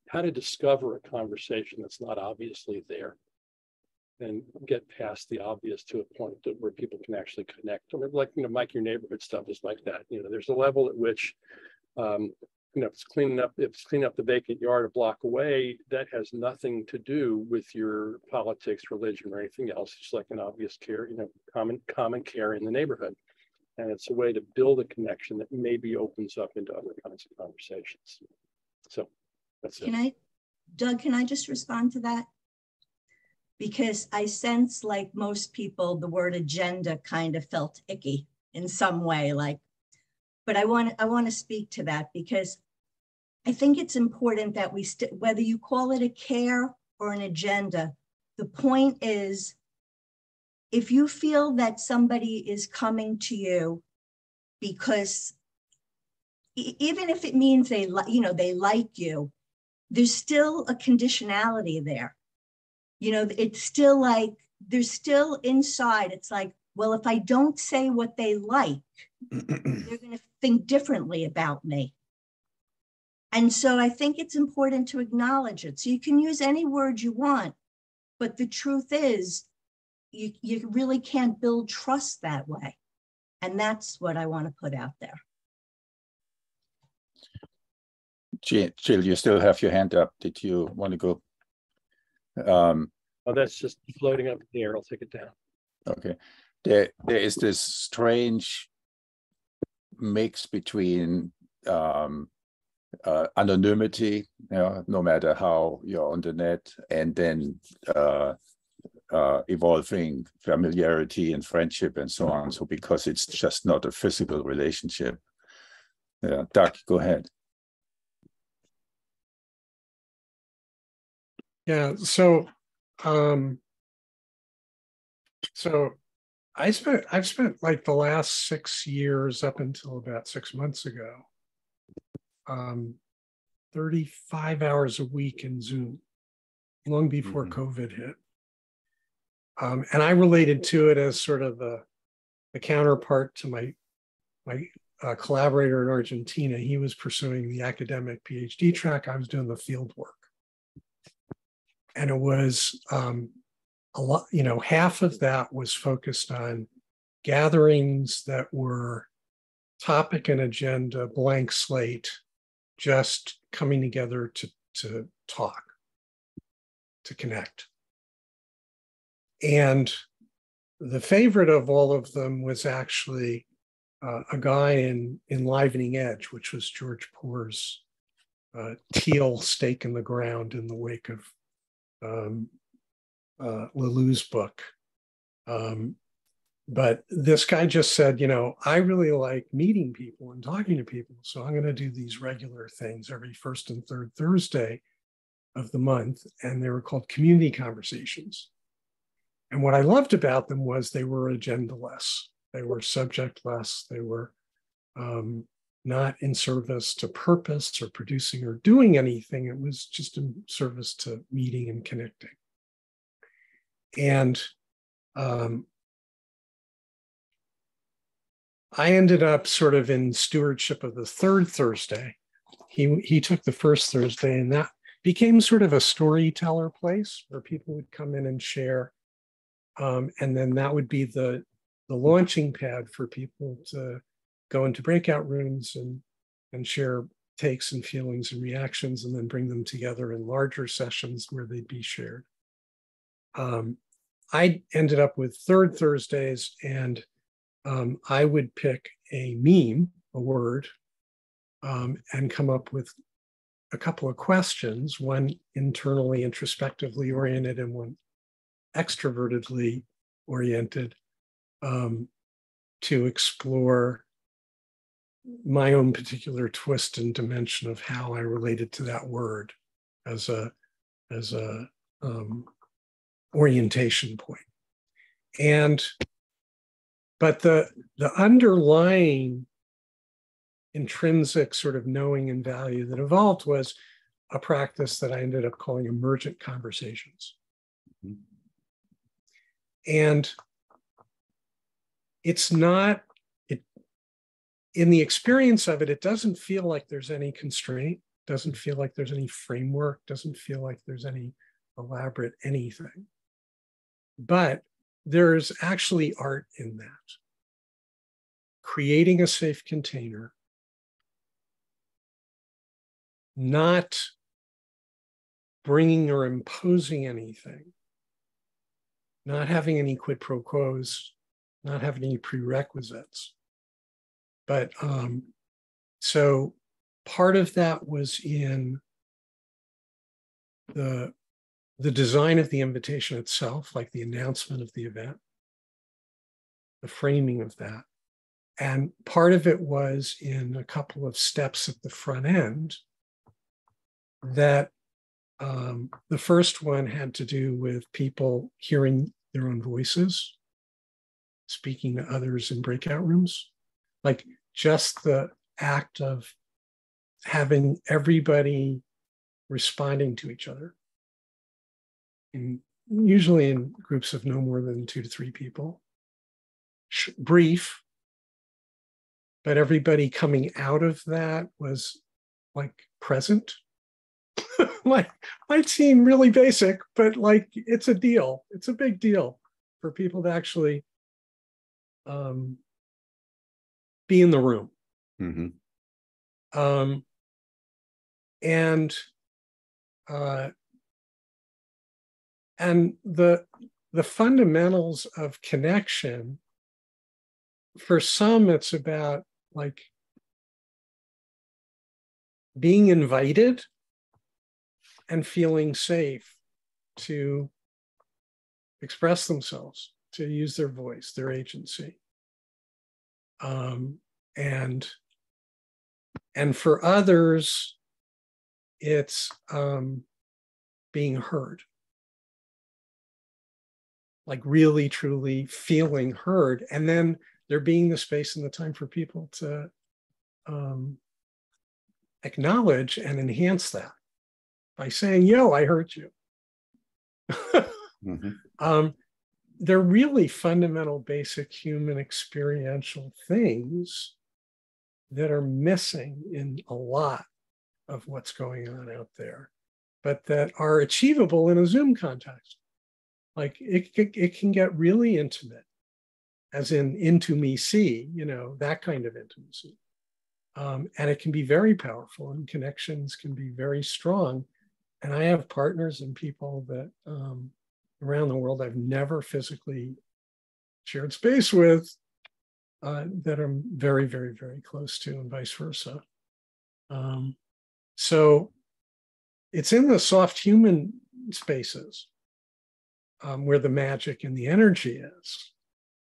how to discover a conversation that's not obviously there and get past the obvious to a point that where people can actually connect. I mean, like you know, Mike, your neighborhood stuff is like that. You know, there's a level at which um, you know, if it's cleaning up, if it's cleaning up the vacant yard a block away, that has nothing to do with your politics, religion, or anything else. It's like an obvious care, you know, common common care in the neighborhood. And it's a way to build a connection that maybe opens up into other kinds of conversations. So that's can it. I, Doug, can I just respond to that? Because I sense like most people, the word agenda kind of felt icky in some way, like but I want I want to speak to that because I think it's important that we, st- whether you call it a care or an agenda, the point is if you feel that somebody is coming to you because even if it means they you know they like you there's still a conditionality there you know it's still like there's still inside it's like well if i don't say what they like they're going to think differently about me and so I think it's important to acknowledge it. So you can use any word you want, but the truth is, you, you really can't build trust that way. And that's what I want to put out there. Jill, you still have your hand up. Did you want to go? Um, oh, that's just floating up in the air. I'll take it down. Okay. There, there is this strange mix between um, uh, anonymity, you know, no matter how you're on the net, and then uh, uh, evolving familiarity and friendship and so on. So because it's just not a physical relationship. Yeah, Doug, go ahead. Yeah, so um so I spent I've spent like the last six years up until about six months ago um, 35 hours a week in Zoom long before mm-hmm. COVID hit. Um, and I related to it as sort of the, the counterpart to my my uh, collaborator in Argentina. He was pursuing the academic PhD track. I was doing the field work, and it was um, a lot. You know, half of that was focused on gatherings that were topic and agenda blank slate just coming together to, to talk, to connect. And the favorite of all of them was actually uh, a guy in Enlivening Edge, which was George Poor's uh, teal stake in the ground in the wake of um, uh, Laloux's book. Um, but this guy just said, you know, I really like meeting people and talking to people. So I'm going to do these regular things every first and third Thursday of the month. And they were called community conversations. And what I loved about them was they were agendaless, they were subjectless, they were um, not in service to purpose or producing or doing anything. It was just in service to meeting and connecting. And um, I ended up sort of in stewardship of the third Thursday. He he took the first Thursday, and that became sort of a storyteller place where people would come in and share. Um, and then that would be the the launching pad for people to go into breakout rooms and and share takes and feelings and reactions and then bring them together in larger sessions where they'd be shared. Um, I ended up with third Thursdays and um, I would pick a meme, a word, um, and come up with a couple of questions, one internally introspectively oriented and one extrovertedly oriented um, to explore my own particular twist and dimension of how I related to that word as a as a um, orientation point. And but the the underlying intrinsic sort of knowing and value that evolved was a practice that I ended up calling emergent conversations. Mm-hmm. And it's not in the experience of it, it doesn't feel like there's any constraint, doesn't feel like there's any framework, doesn't feel like there's any elaborate anything. But there's actually art in that. Creating a safe container, not bringing or imposing anything, not having any quid pro quos, not having any prerequisites but um, so part of that was in the the design of the invitation itself, like the announcement of the event, the framing of that. And part of it was in a couple of steps at the front end that um, the first one had to do with people hearing their own voices, speaking to others in breakout rooms. Like just the act of having everybody responding to each other. Usually in groups of no more than two to three people. Brief. But everybody coming out of that was like present. Like might seem really basic but like it's a deal. It's a big deal for people to actually um, be in the room. Mm-hmm. Um, and uh, and the the fundamentals of connection for some it's about like being invited and feeling safe to express themselves to use their voice their agency um, and and for others it's um, being heard. Like really truly feeling heard. And then there being the space and the time for people to um, acknowledge and enhance that by saying yo i heard you. Mm-hmm. um, they're really fundamental, basic human experiential things that are missing in a lot of what's going on out there, but that are achievable in a Zoom context. Like it, it, it can get really intimate, as in into me see, you know, that kind of intimacy. Um, and it can be very powerful and connections can be very strong. And I have partners and people that um, around the world I've never physically shared space with uh, that I'm very, very, very close to, and vice versa. Um, so it's in the soft human spaces um, where the magic and the energy is,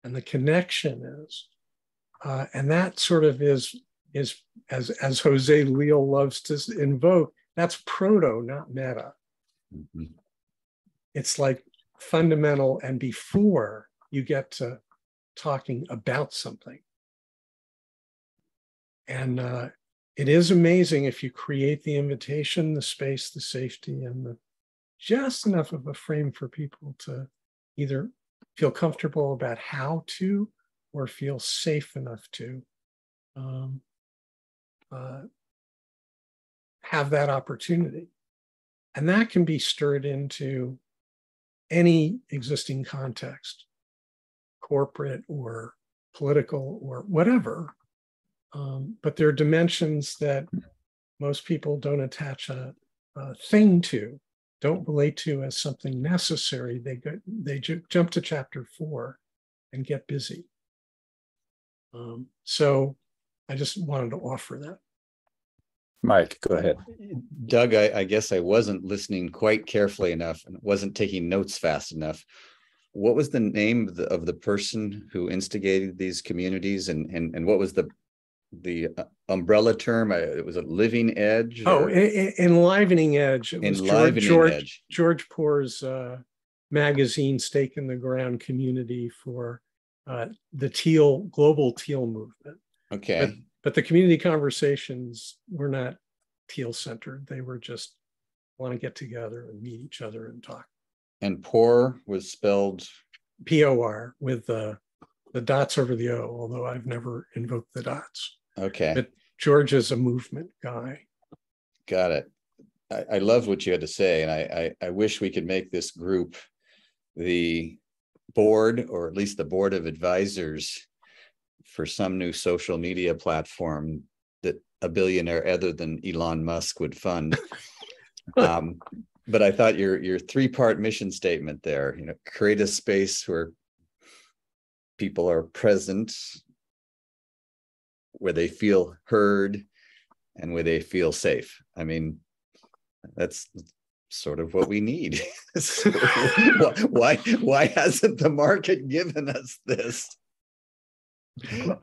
and the connection is, uh, and that sort of is is as as Jose Leal loves to invoke. That's proto, not meta. Mm-hmm. It's like fundamental and before you get to talking about something. And uh, it is amazing if you create the invitation, the space, the safety, and the just enough of a frame for people to either feel comfortable about how to or feel safe enough to um, uh, have that opportunity. And that can be stirred into any existing context, corporate or political or whatever. Um, but there are dimensions that most people don't attach a, a, thing to, don't relate to as something necessary. They go, they ju- jump to chapter four and get busy. Um, so I just wanted to offer that. Mike, go ahead. Doug, I, I guess I wasn't listening quite carefully enough and wasn't taking notes fast enough. What was the name of the, of the person who instigated these communities and, and, and what was the the uh, umbrella term? It was a living edge. Oh, enlivening edge. It was enlivening George, edge. George Poor's uh, magazine, Stake in the Ground community for uh, the teal global teal movement. Okay. But, but the community conversations were not teal centered. They were just want to get together and meet each other and talk. And poor was spelled P O R with the the dots over the O, although I've never invoked the dots. okay. But George is a movement guy. Got it. I, I love what you had to say, and I, I I wish we could make this group the board or at least the board of advisors for some new social media platform that a billionaire other than Elon Musk would fund. um, but I thought your your three part mission statement there, you know, create a space where people are present, where they feel heard, and where they feel safe. I mean, that's sort of what we need. So, why why hasn't the market given us this?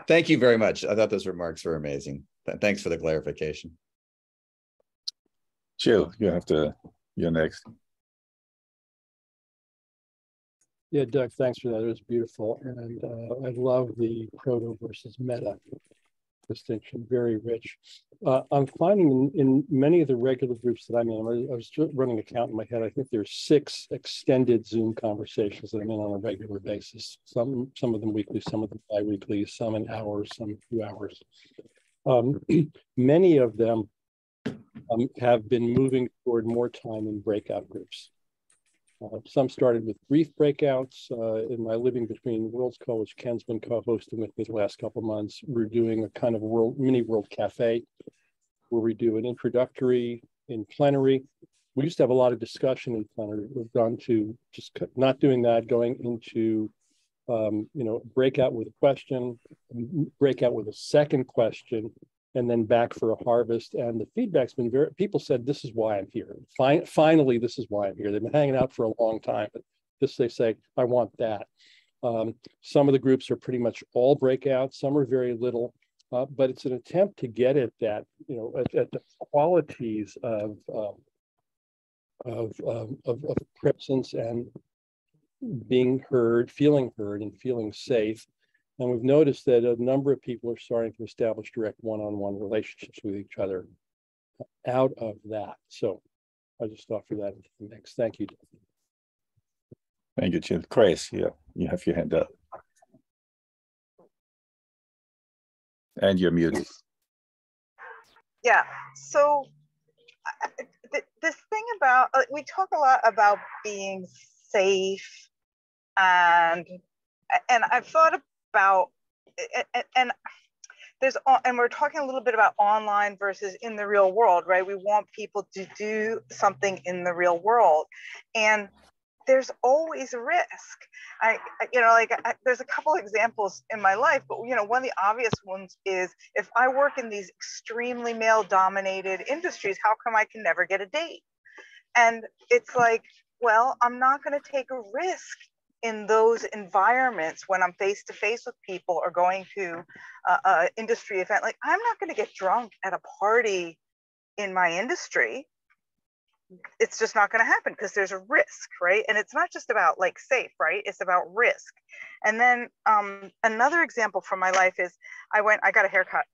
Thank you very much. I thought those remarks were amazing. Thanks for the clarification. Jill, you have to, you're next. Yeah, Doug, thanks for that. It was beautiful. And uh, I love the proto versus meta distinction, very rich. Uh, I'm finding in, in, many of the regular groups that I'm in, I was just running a count in my head. I think there's six extended Zoom conversations that I'm in on a regular basis. Some some of them weekly, some of them biweekly, some in hours, some a few hours. Um, many of them um, have been moving toward more time in breakout groups. Uh, some started with brief breakouts uh, in my living between worlds which Ken's been co-hosting with me the last couple months. We're doing a kind of world mini world cafe where we do an introductory in plenary. We used to have a lot of discussion in plenary. We've gone to just not doing that, going into um, you know breakout with a question, breakout with a second question, and then back for a harvest. And the feedback's been very, people said, this is why I'm here. Fin- finally, this is why I'm here. They've been hanging out for a long time, but this they say, I want that. Um, some of the groups are pretty much all breakouts, some are very little, uh, but it's an attempt to get at that, you know, at, at the qualities of, um, of, um, of, of presence and being heard, feeling heard, and feeling safe and we've noticed that a number of people are starting to establish direct one-on-one relationships with each other out of that. So I just offer that into the mix. Thank you. Thank you, Jill. Chris, yeah, you have your hand up. And you're muted. Yeah, so th this thing about, uh, we talk a lot about being safe and and I've thought about and, and there's and we're talking a little bit about online versus in the real world right? We want people to do something in the real world. And there's always risk. I you know like I, there's a couple examples in my life but you know one of the obvious ones is if i work in these extremely male dominated industries how come i can never get a date? And it's like well i'm not going to take a risk in those environments when I'm face to face with people or going to an industry event, like I'm not going to get drunk at a party in my industry. It's just not going to happen because there's a risk, right? And it's not just about like safe, right? It's about risk. And then um, another example from my life is I went, I got a haircut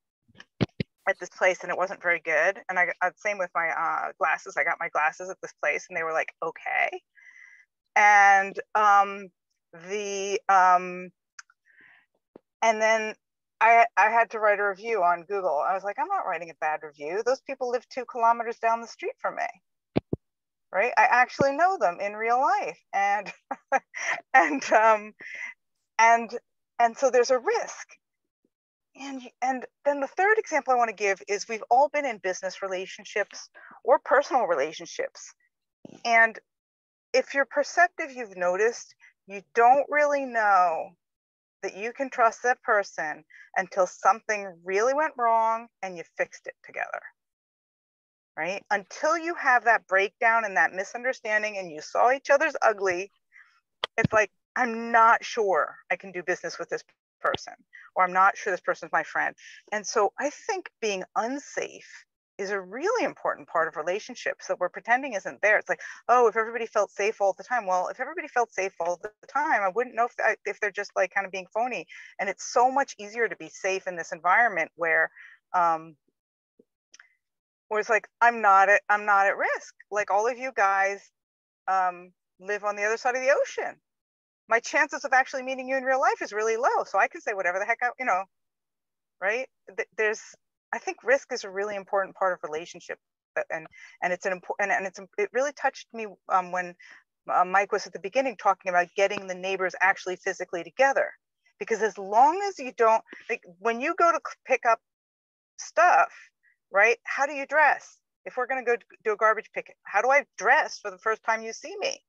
at this place and it wasn't very good. And I, same with my uh, glasses. I got my glasses at this place and they were like, okay and um, the um, and then I I had to write a review on Google. I was like, I'm not writing a bad review. Those people live two kilometers down the street from me. right? I actually know them in real life, and and um, and and so there's a risk. And and then the third example I want to give is we've all been in business relationships or personal relationships, and if you're perceptive, you've noticed you don't really know that you can trust that person until something really went wrong and you fixed it together right? Until you have that breakdown and that misunderstanding and you saw each other's ugly, it's like, I'm not sure I can do business with this person, or I'm not sure this person's my friend. And so I think being unsafe is a really important part of relationships that we're pretending isn't there. It's like, oh, if everybody felt safe all the time. Well, if everybody felt safe all the time, I wouldn't know if, if they're just like kind of being phony. And it's so much easier to be safe in this environment where um, where it's like I'm not at I'm not at risk. Like all of you guys um, live on the other side of the ocean. My chances of actually meeting you in real life is really low. So I can say whatever the heck I, you know, right? There's I think risk is a really important part of relationship, and and it's an important and, it's it really touched me um, when uh, Mike was at the beginning talking about getting the neighbors actually physically together, because as long as you don't like when you go to pick up stuff right? How do you dress? If we're going to go do a garbage pick, how do I dress for the first time you see me?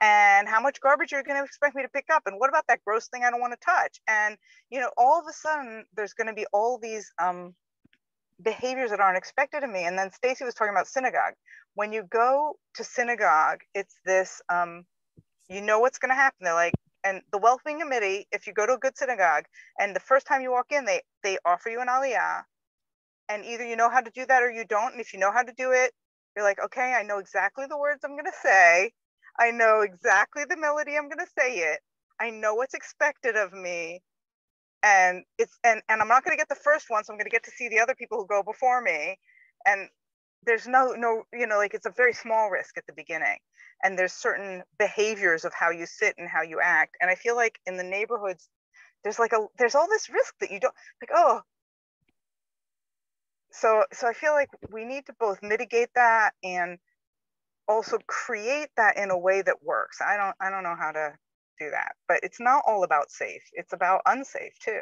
And how much garbage you're you going to expect me to pick up? And what about that gross thing I don't want to touch? And, you know, all of a sudden there's going to be all these um, behaviors that aren't expected of me. And then Stacy was talking about synagogue. When you go to synagogue, it's this, um, you know what's going to happen. They're like, and the welcoming committee, if you go to a good synagogue, and the first time you walk in, they they offer you an aliyah, and either you know how to do that or you don't. And if you know how to do it, you're like, okay, I know exactly the words I'm going to say. I know exactly the melody I'm going to say it. I know what's expected of me. And it's and and I'm not going to get the first one, so I'm going to get to see the other people who go before me. And there's no no you know like it's a very small risk at the beginning. And there's certain behaviors of how you sit and how you act. And i feel like in the neighborhoods there's like a there's all this risk that you don't like oh. So so i feel like we need to both mitigate that and also create that in a way that works. I don't i don't know how to do that but it's not all about safe it's about unsafe too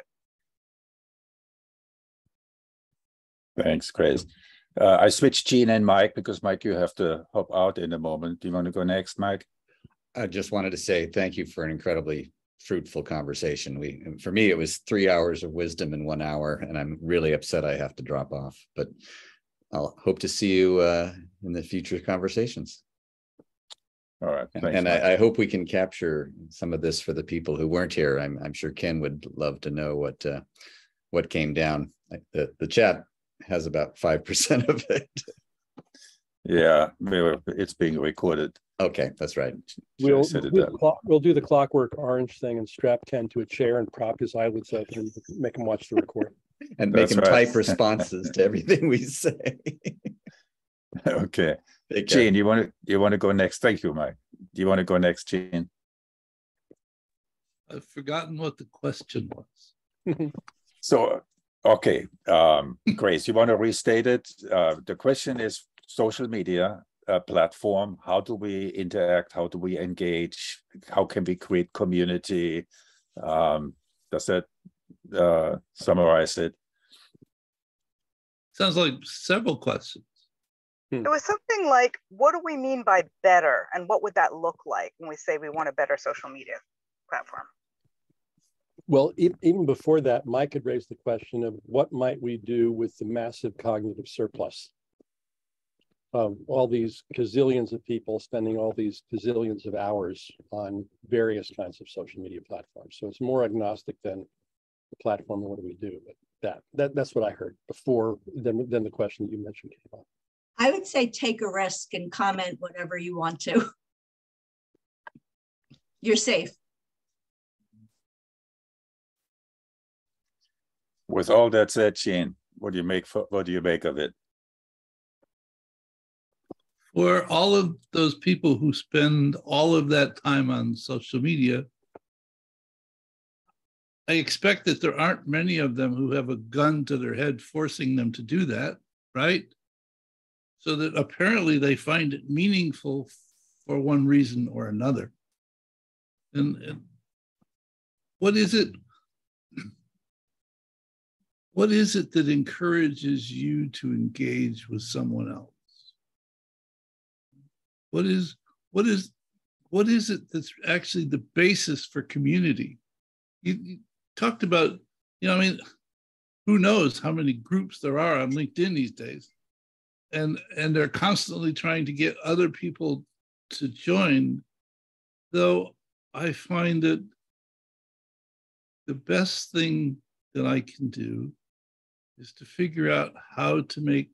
thanks grace uh, i switched gene and mike because mike you have to hop out in a moment do you want to go next mike i just wanted to say thank you for an incredibly fruitful conversation. We, for me, it was three hours of wisdom in one hour, and I'm really upset I have to drop off. But I'll hope to see you uh, in the future conversations. All right, and, and I, I, hope we can capture some of this for the people who weren't here. I'm, I'm sure Ken would love to know what uh, what came down. The the chat has about five percent of it. Yeah, it's being recorded. Okay, that's right. We'll, we'll, we'll, do the clockwork orange thing and strap Ken to a chair and prop his eyelids up and make him watch the recording. and make him right. type responses to everything we say. okay. Gene, you want to you want to go next? Thank you, Mike. Do you want to go next, Gene? I've forgotten what the question was. so okay. Um, Grace, you want to restate it? Uh, the question is social media uh, platform how do we interact how do we engage how can we create community um, does that uh, summarize it sounds like several questions hmm. it was something like what do we mean by better and what would that look like when we say we want a better social media platform well, even before that, Mike had raised the question of what might we do with the massive cognitive surplus um, all these gazillions of people spending all these gazillions of hours on various kinds of social media platforms. So it's more agnostic than the platform what do we do. But that, that that's what I heard before then, then the question that you mentioned came up. I would say take a risk and comment whatever you want to. You're safe. With all that said, Shane, what do you make what do you make of it? for all of those people who spend all of that time on social media, I expect that there aren't many of them who have a gun to their head forcing them to do that, right? So that apparently they find it meaningful for one reason or another. And, and what is it? What is it that encourages you to engage with someone else? What is what is what is it that's actually the basis for community? You, you talked about, you know, I mean, who knows how many groups there are on LinkedIn these days, and and they're constantly trying to get other people to join. Though I find that the best thing that I can do is to figure out how to make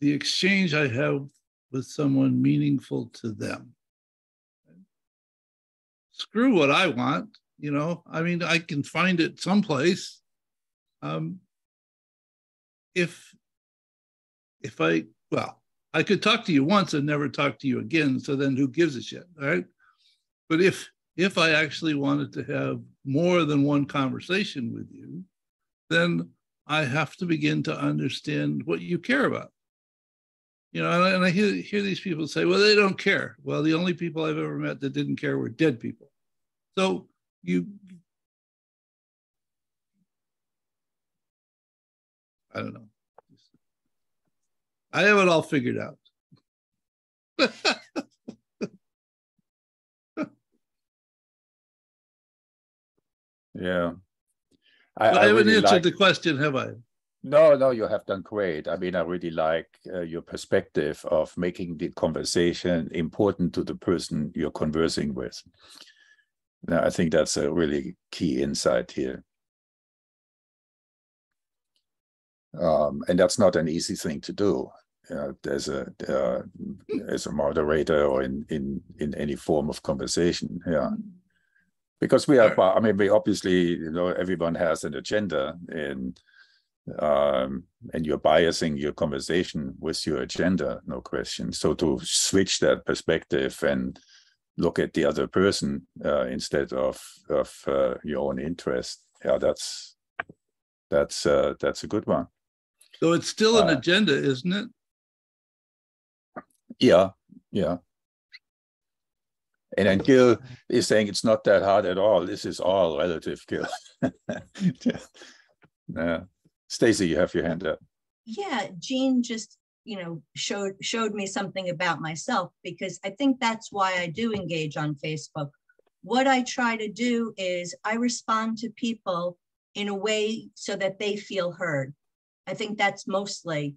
the exchange I have with someone meaningful to them. Screw what I want, you know. I mean, I can find it someplace. Um, if if I well, I could talk to you once and never talk to you again. So then, who gives a shit, right? But if if I actually wanted to have more than one conversation with you, then I have to begin to understand what you care about. You know, and I hear, hear these people say, well, they don't care. Well, the only people I've ever met that didn't care were dead people. So you, I don't know. I have it all figured out. yeah. I, I, I haven't really answered like... the question, have I? No, no, you have done great. I mean, I really like uh, your perspective of making the conversation important to the person you're conversing with. Now, I think that's a really key insight here. Um, and that's not an easy thing to do uh, as a uh, as a moderator or in in in any form of conversation. Yeah, because we are. I mean, we obviously you know everyone has an agenda and um, and you're biasing your conversation with your agenda, no question. So to switch that perspective and look at the other person uh, instead of of uh, your own interest, yeah, that's that's uh, that's a good one. So it's still an uh, agenda, isn't it? Yeah, yeah. And then Gil is saying it's not that hard at all. This is all relative, Gil. yeah. Stacy, you have your hand up. Yeah, Gene just you know showed showed me something about myself because I think that's why I do engage on Facebook. What I try to do is I respond to people in a way so that they feel heard. I think that's mostly,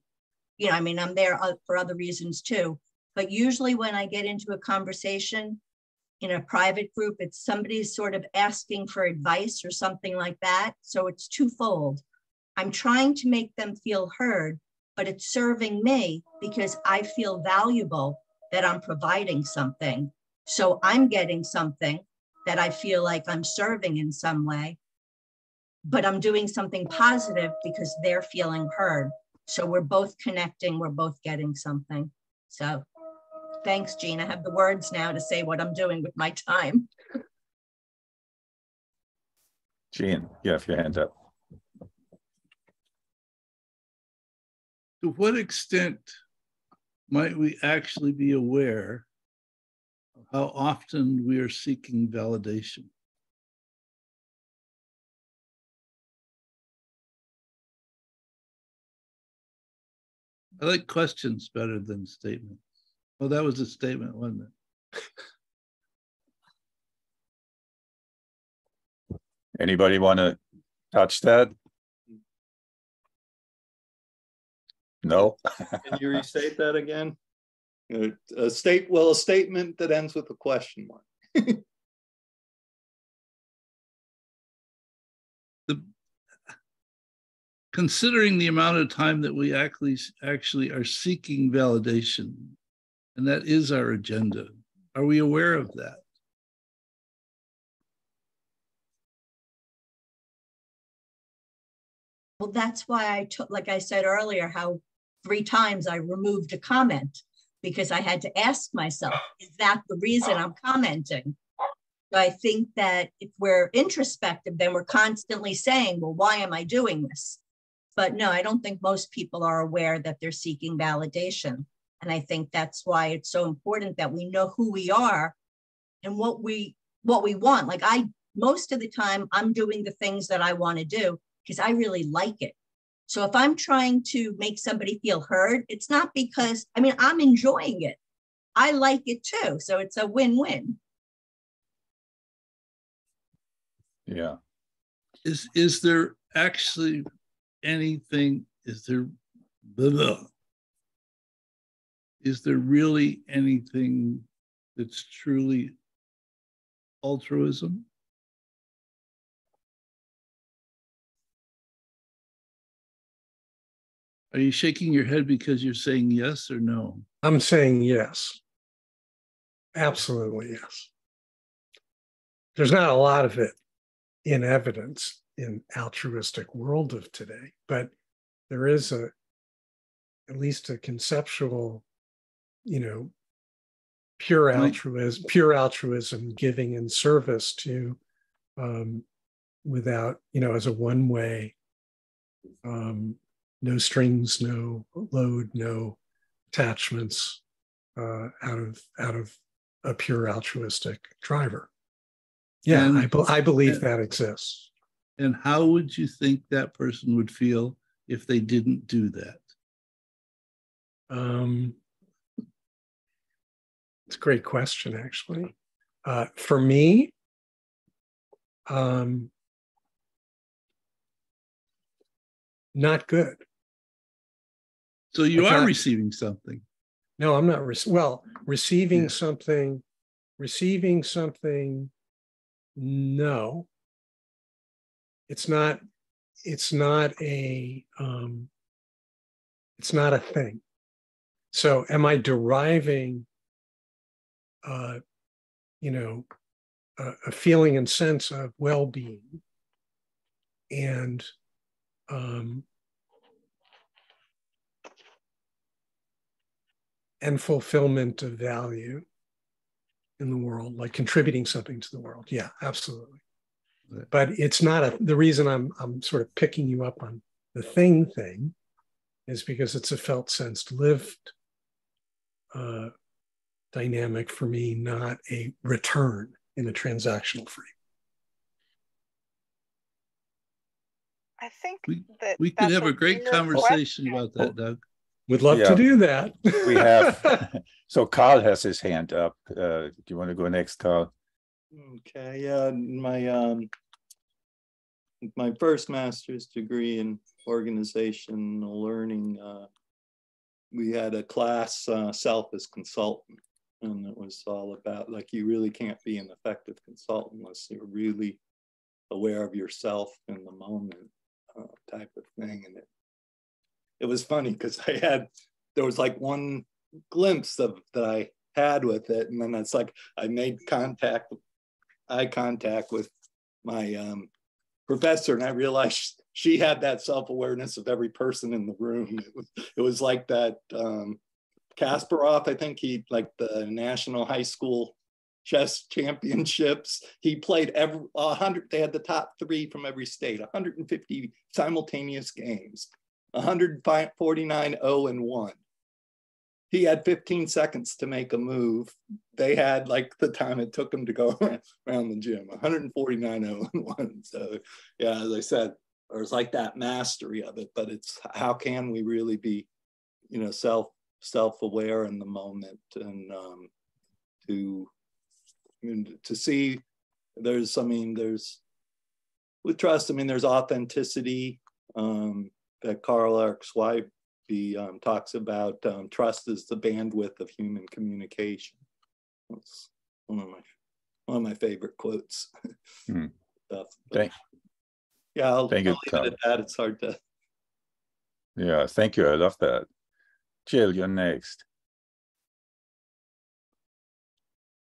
you know, I mean, I'm there uh, for other reasons too, but usually when I get into a conversation in a private group, it's somebody sort of asking for advice or something like that. So it's twofold. I'm trying to make them feel heard, but it's serving me because I feel valuable that I'm providing something. So I'm getting something that I feel like I'm serving in some way, but I'm doing something positive because they're feeling heard. So we're both connecting, we're both getting something. So thanks, Gene. I have the words now to say what I'm doing with my time. Gene, you have your hand up. to what extent might we actually be aware of how often we are seeking validation? I like questions better than statements. Well, that was a statement, wasn't it? Anybody want to touch that? No. Can you restate that again? Uh, a state, well, a statement that ends with a question mark. the, considering the amount of time that we actually actually are seeking validation, and that is our agenda, are we aware of that? Well, that's why I took, like I said earlier, how three times I removed a comment because I had to ask myself, is that the reason I'm commenting? I think that if we're introspective, then we're constantly saying, well, why am I doing this? but no, I don't think most people are aware that they're seeking validation. And I think that's why it's so important that we know who we are and what we what we want. Like I most of the time I'm doing the things that I want to do because I really like it. So if I'm trying to make somebody feel heard, it's not because I mean I'm enjoying it. I like it too. So it's a win-win. Yeah. Is is there actually anything? Is there blah, blah, is there really anything that's truly altruism? Are you shaking your head because you're saying yes or no? I'm saying yes. Absolutely yes. There's not a lot of it in evidence in altruistic world of today, but there is a at least a conceptual, you know, pure altruism, pure altruism, giving in service to, um, without, you know, as a one way, um, no strings, no load, no attachments, uh, out of out of a pure altruistic driver. Yeah, and, I, be- I believe and, that exists. And how would you think that person would feel if they didn't do that? Um, it's a great question, actually. Uh, for me, um, not good. So you are receiving something. No, I'm not. Re- well, receiving yeah. something, receiving something. No, it's not. It's not a. Um, it's not a thing. So, am I deriving uh, you know, a, a, feeling and sense of well-being and um, and fulfillment of value in the world, like contributing something to the world. Yeah, absolutely. But it's not a the reason I'm I'm sort of picking you up on the thing thing is because it's a felt sensed lived uh, dynamic for me, not a return in a transactional frame. I think we, that we could have a great conversation question. about that, Doug. We'd love yeah. to do that. we have. So Carl has his hand up. Uh, do you want to go next, Carl? Okay. Yeah. My um, my first master's degree in organizational learning. Uh, we had a class uh, self as consultant, and it was all about like you really can't be an effective consultant unless you're really aware of yourself in the moment uh, type of thing. And it it was funny because i had there was like one glimpse of that i had with it. And then it's like i made contact eye contact with my um, professor and i realized she had that self-awareness of every person in the room. It was, it was like that um, Kasparov, I think he like the national high school chess championships. He played every 100. They had the top three from every state, 150 simultaneous games, 149 0 and 1. He had 15 seconds to make a move. They had like the time it took him to go around the gym, 149 0 and 1. So, yeah, as I said, there's like that mastery of it, but it's how can we really be, you know, self self-aware in the moment and um, to to see there's i mean there's with trust i mean there's authenticity um, that carl Eric um, talks about um, trust is the bandwidth of human communication. That's one of my one of my favorite quotes. Hmm. Stuff. Thank, yeah i'll, thank I'll you, leave it at that. It's hard to yeah thank you. I love that Jill, you're next.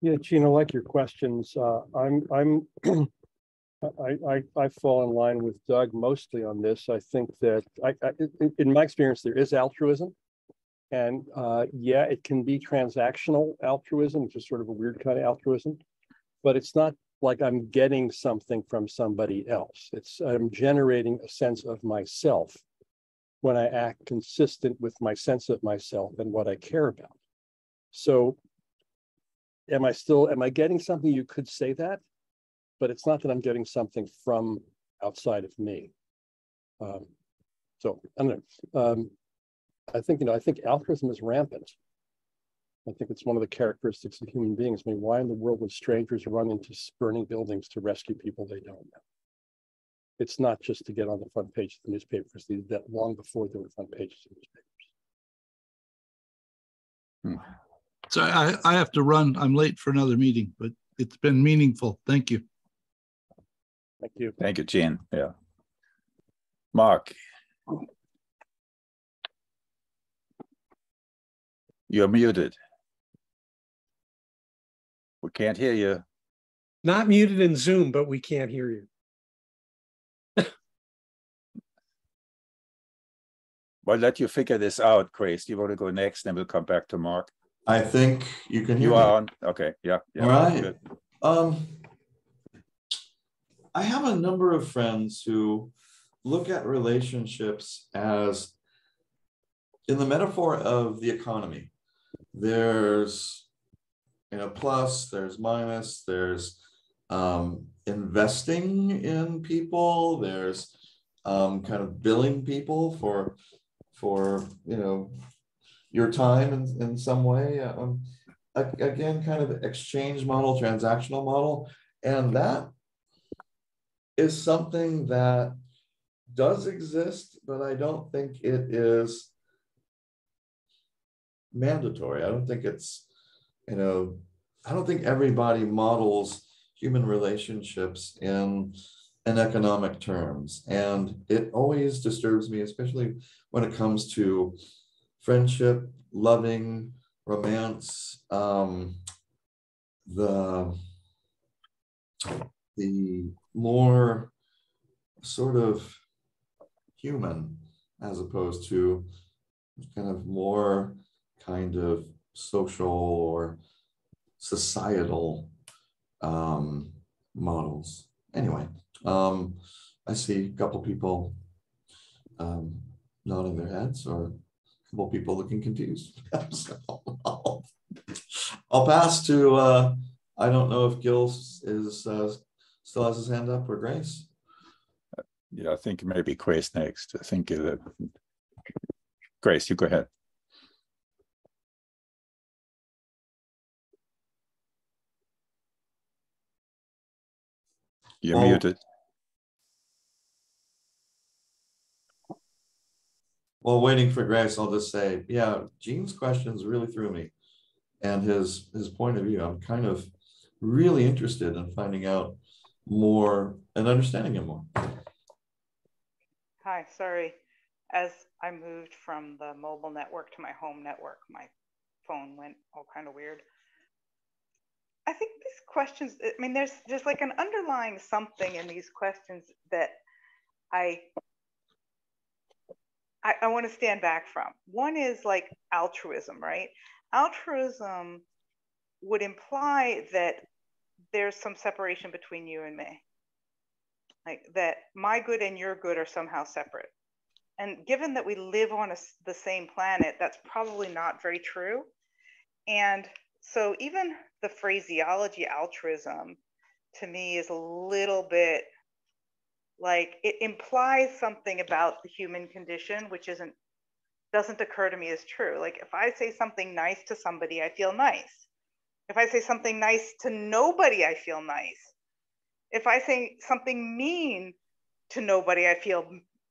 Yeah, I like your questions. Uh, I'm, I'm, I, I, I fall in line with Doug mostly on this. I think that, I, I in my experience, there is altruism, and uh, yeah, it can be transactional altruism, which is sort of a weird kind of altruism, but it's not like I'm getting something from somebody else. It's I'm generating a sense of myself when I act consistent with my sense of myself and what I care about. So am I still, am I getting something? You could say that, but it's not that I'm getting something from outside of me. Um, so I don't know. Um, I think, you know, I think altruism is rampant. I think it's one of the characteristics of human beings. I mean, why in the world would strangers run into burning buildings to rescue people they don't know? It's not just to get on the front page of the newspapers. They did that long before there were front pages of newspapers. Hmm. So I, I have to run. I'm late for another meeting, but it's been meaningful. Thank you. Thank you. Thank you, Gene. Yeah. Mark. You're muted. We can't hear you. Not muted in Zoom, but we can't hear you. Well, let you figure this out, Chris. Do you want to go next, then we'll come back to Mark. I think you can hear You me. are on. Okay. Yeah. yeah All right. good. Um, I have a number of friends who look at relationships as in the metaphor of the economy. There's you know plus, there's minus, there's um, investing in people, there's um, kind of billing people for for you know your time in, in some way. Um, again, kind of exchange model, transactional model. And that is something that does exist, but I don't think it is mandatory. I don't think it's, you know, I don't think everybody models human relationships in in economic terms. And it always disturbs me, especially when it comes to friendship, loving, romance, um, the the more sort of human as opposed to kind of more kind of social or societal um, models. Anyway, um, I see a couple people um, nodding their heads or a couple people looking confused. so I'll, I'll, pass to, uh, I don't know if Gil is uh, still has his hand up or Grace. Yeah, I think maybe Grace next. I think that Grace, you go ahead. You're Well- muted. While waiting for Grace, I'll just say, yeah, Gene's questions really threw me. And his his point of view, I'm kind of really interested in finding out more and understanding him more. Hi, sorry. As I moved from the mobile network to my home network, my phone went all kind of weird. I think these questions, I mean, there's just like an underlying something in these questions that I I, I want to stand back from. One is like altruism, right? Altruism would imply that there's some separation between you and me. Like that my good and your good are somehow separate. And given that we live on a, the same planet, that's probably not very true. And so even the phraseology altruism to me is a little bit like it implies something about the human condition which isn't doesn't occur to me as true. Like if i say something nice to somebody i feel nice. If i say something nice to nobody i feel nice. If i say something mean to nobody i feel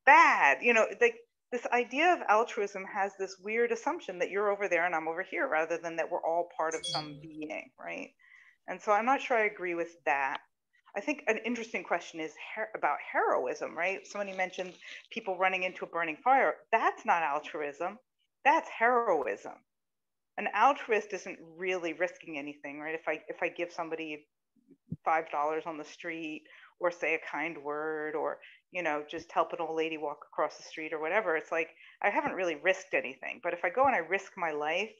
bad. You know like this idea of altruism has this weird assumption that you're over there and i'm over here rather than that we're all part of some mm. being right? And so i'm not sure i agree with that I think an interesting question is her- about heroism, right? Somebody mentioned people running into a burning fire. That's not altruism, that's heroism. An altruist isn't really risking anything, right? If I if I give somebody five dollars on the street or say a kind word or you know just help an old lady walk across the street or whatever, it's like I haven't really risked anything. But if I go and I risk my life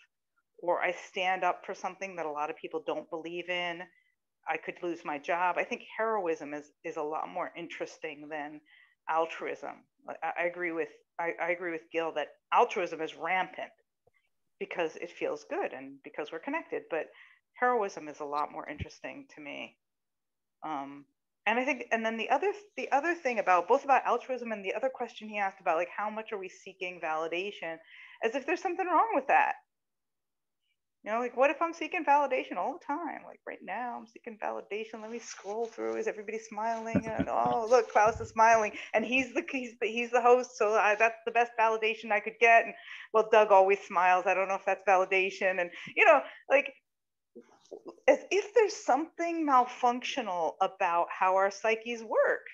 or I stand up for something that a lot of people don't believe in I could lose my job. I think heroism is is a lot more interesting than altruism. I, I agree with I, I agree with Gil that altruism is rampant because it feels good and because we're connected. But heroism is a lot more interesting to me. Um, and I think, and then the other the other thing about both about altruism and the other question he asked about like how much are we seeking validation, as if there's something wrong with that. You know, like what if I'm seeking validation all the time? Like right now, I'm seeking validation. Let me scroll through. Is everybody smiling? And oh, look, Klaus is smiling, and he's the he's the, he's the host, so I, that's the best validation I could get. And well, Doug always smiles. I don't know if that's validation. And you know, like as if there's something malfunctional about how our psyches work.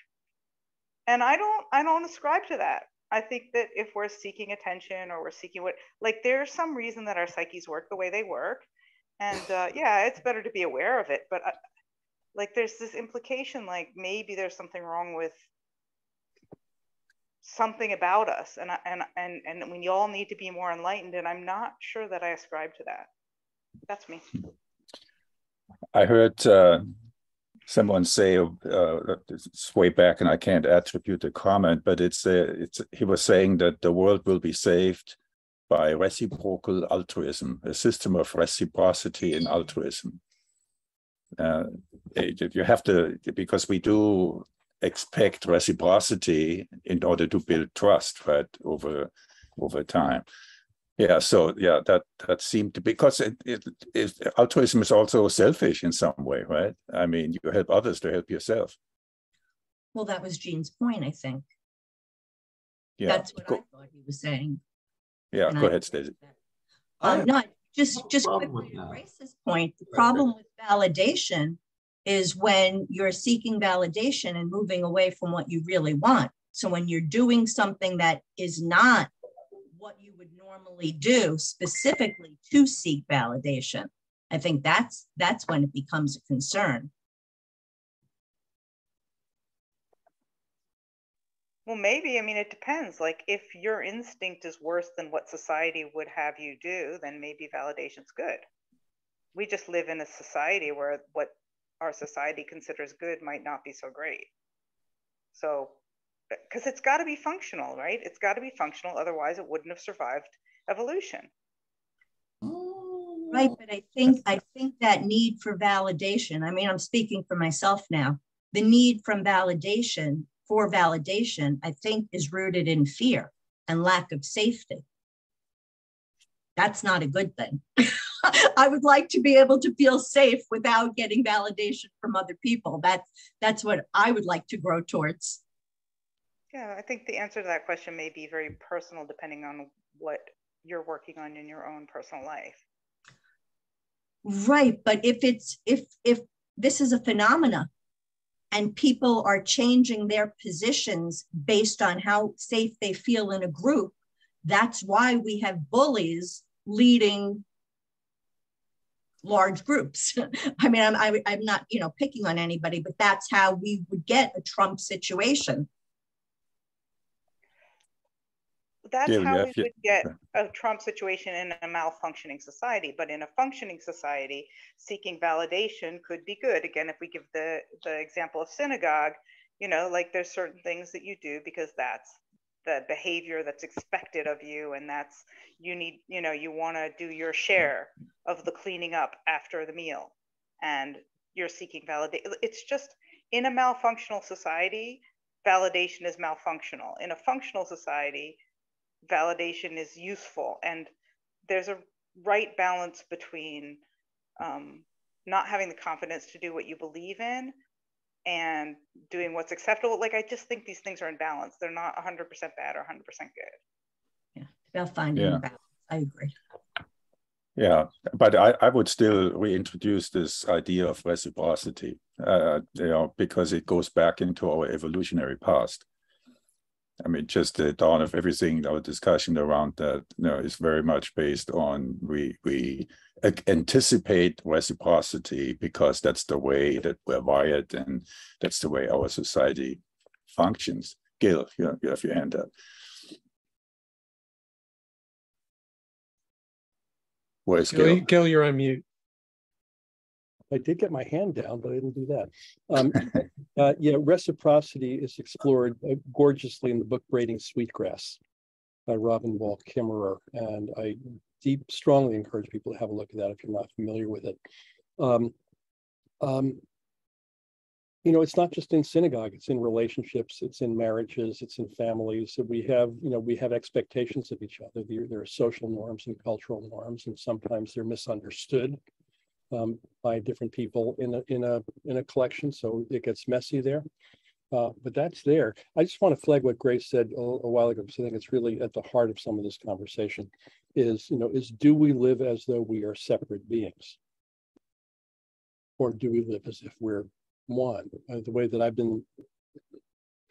And I don't I don't ascribe to that. I think that if we're seeking attention or we're seeking what, like, there's some reason that our psyches work the way they work. And uh, yeah, it's better to be aware of it. But uh, like, there's this implication, like, maybe there's something wrong with something about us. And, and, and, and we all need to be more enlightened. And I'm not sure that I ascribe to that. That's me. I heard uh, someone say uh, it's way back, and I can't attribute the comment, but it's uh, it's he was saying that the world will be saved by reciprocal altruism, a system of reciprocity and altruism. Uh, you have to because we do expect reciprocity in order to build trust, right, over over time. Yeah, so yeah, that that seemed to because it, it, it altruism is also selfish in some way, right? I mean, you help others to help yourself. Well, that was Gene's point, I think. Yeah, that's what go, I thought he was saying. Yeah, and go I, ahead, Stacey. Um, no, just just quickly to Grace's point. The problem with validation is when you're seeking validation and moving away from what you really want. So when you're doing something that is not what you would normally do specifically to seek validation. I think that's that's when it becomes a concern. Well, maybe. I mean, it depends. Like, if your instinct is worse than what society would have you do, then maybe validation's good. We just live in a society where what our society considers good might not be so great. So because it's got to be functional, right? It's got to be functional. Otherwise, it wouldn't have survived evolution. Mm. Right, but I think I think that need for validation. I mean, I'm speaking for myself now. The need from validation for validation, I think, is rooted in fear and lack of safety. That's not a good thing. I would like to be able to feel safe without getting validation from other people. That's that's what I would like to grow towards. Yeah, I think the answer to that question may be very personal depending on what you're working on in your own personal life. Right, but if it's if if this is a phenomena and people are changing their positions based on how safe they feel in a group, that's why we have bullies leading large groups. I mean, I'm, I, am i am not, you know, picking on anybody, but that's how we would get a Trump situation. That's yeah, how we would get a Trump situation in a malfunctioning society. But in a functioning society, seeking validation could be good. Again, if we give the, the example of synagogue, you know, like there's certain things that you do because that's the behavior that's expected of you. And that's, you need, you know, you want to do your share of the cleaning up after the meal. And you're seeking validation. It's just in a malfunctional society, validation is malfunctional. In a functional society, validation is useful. And there's a right balance between um, not having the confidence to do what you believe in and doing what's acceptable. Like i just think these things are in balance. They're not 100% bad or 100% good. Yeah about finding yeah. balance. I agree. Yeah but I, I would still reintroduce this idea of reciprocity uh, you know because it goes back into our evolutionary past I mean, just the dawn of everything, our discussion around that, you know, is very much based on we we anticipate reciprocity because that's the way that we're wired and that's the way our society functions. Gil, you, you have your hand up. Where's Gil? Gil, you're on mute. I did get my hand down, but I didn't do that. Um, Uh, yeah, reciprocity is explored uh, gorgeously in the book Braiding Sweetgrass by Robin Wall Kimmerer. And I deep, strongly encourage people to have a look at that if you're not familiar with it. Um, um, you know, it's not just in synagogue, it's in relationships, it's in marriages, it's in families. We have, you know, we have expectations of each other. There, there are social norms and cultural norms, and sometimes they're misunderstood um, by different people in a in a in a collection. So it gets messy there. Uh, but that's there. I just want to flag what Grace said a, a, while ago because I think it's really at the heart of some of this conversation. Is you know is do we live as though we are separate beings, or do we live as if we're one. Uh, the way that I've been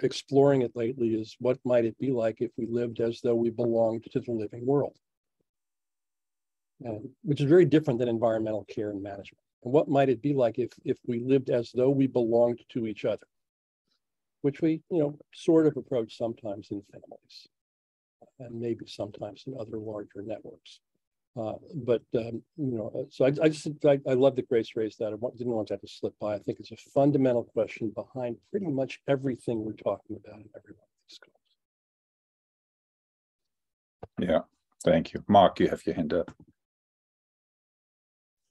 exploring it lately is what might it be like if we lived as though we belonged to the living world, uh, which is very different than environmental care and management. And what might it be like if if we lived as though we belonged to each other, which we you know sort of approach sometimes in families, and maybe sometimes in other larger networks. Uh, but um, you know, uh, so I, I just I, I, love that Grace raised that. I didn't want that to slip by. I think it's a fundamental question behind pretty much everything we're talking about in every one of these calls. Yeah, thank you, Mark. You have your hand up.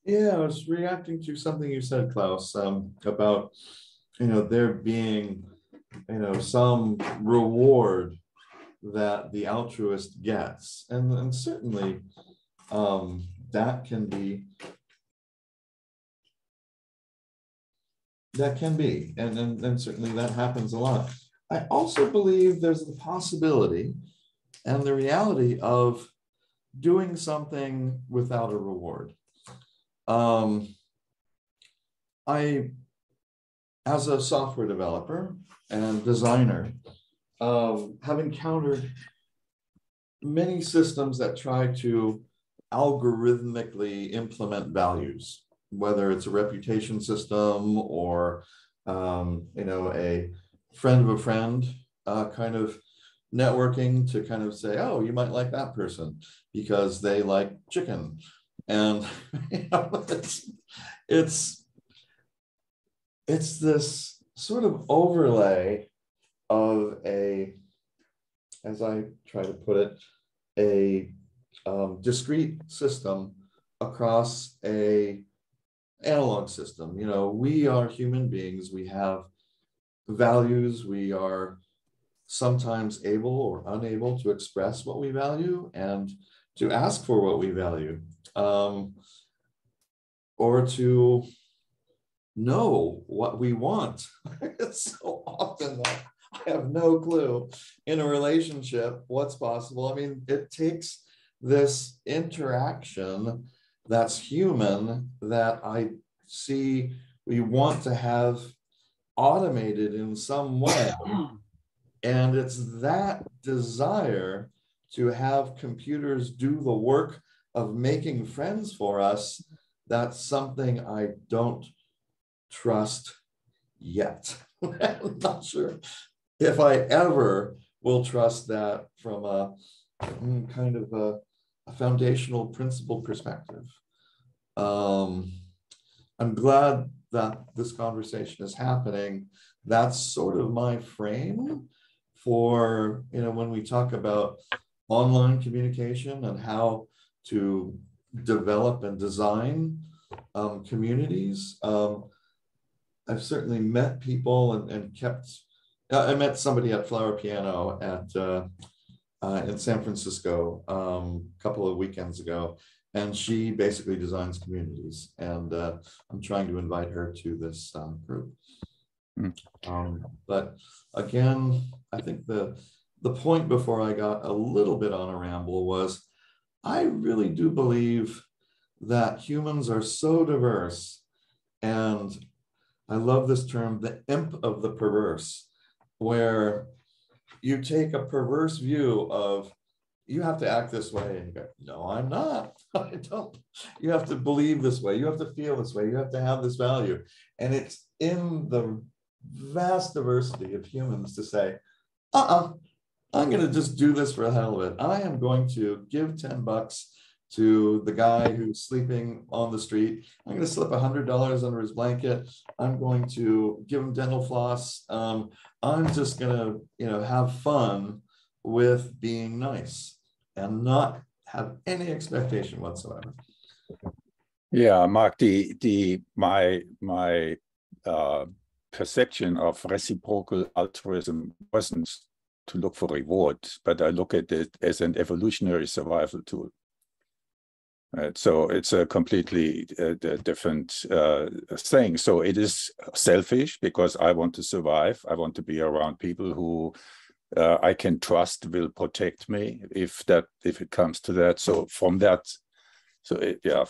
Yeah, I was reacting to something you said, Klaus, um, about you know there being you know some reward that the altruist gets, and and certainly um, that can be that can be. And, and and certainly that happens a lot. I also believe there's the possibility and the reality of doing something without a reward um, i as a software developer and designer um, have encountered many systems that try to algorithmically implement values, whether it's a reputation system or um, you know a friend of a friend uh, kind of networking to kind of say, oh, you might like that person because they like chicken, and you know, it's it's it's this sort of overlay of a, as I try to put it, a um, discrete system across a analog system. You know, we are human beings. We have values. We are sometimes able or unable to express what we value and to ask for what we value, um, or to know what we want. it's so often that I have no clue in a relationship what's possible. I mean, it takes this interaction that's human that I see we want to have automated in some way. And it's that desire to have computers do the work of making friends for us that's something I don't trust yet. I'm not sure if I ever will trust that from a mm, kind of a a foundational principle perspective. Um, I'm glad that this conversation is happening. That's sort of my frame for, you know, when we talk about online communication and how to develop and design um, communities. Um, I've certainly met people and, and kept, I met somebody at Flower Piano at uh, uh, in San Francisco um, a couple of weekends ago, and she basically designs communities. And uh, I'm trying to invite her to this uh, group. Mm. Um, but again, I think the the point before I got a little bit on a ramble was, I really do believe that humans are so diverse, and I love this term, the imp of the perverse, where you take a perverse view of you have to act this way and you go no i'm not. I don't. You have to believe this way. You have to feel this way. You have to have this value. And it's in the vast diversity of humans to say uh-uh i'm going to just do this for the hell of it i am going to give 10 bucks to the guy who's sleeping on the street. I'm going to slip $100 under his blanket. I'm going to give him dental floss. Um, I'm just going to, you know, have fun with being nice and not have any expectation whatsoever. Yeah, Mark, the, the, my, my uh, perception of reciprocal altruism wasn't to look for reward, but I look at it as an evolutionary survival tool. Right, so it's a completely uh, different uh, thing. So it is selfish because I want to survive. I want to be around people who uh, I can trust will protect me if that if it comes to that. So from that, so it, yeah.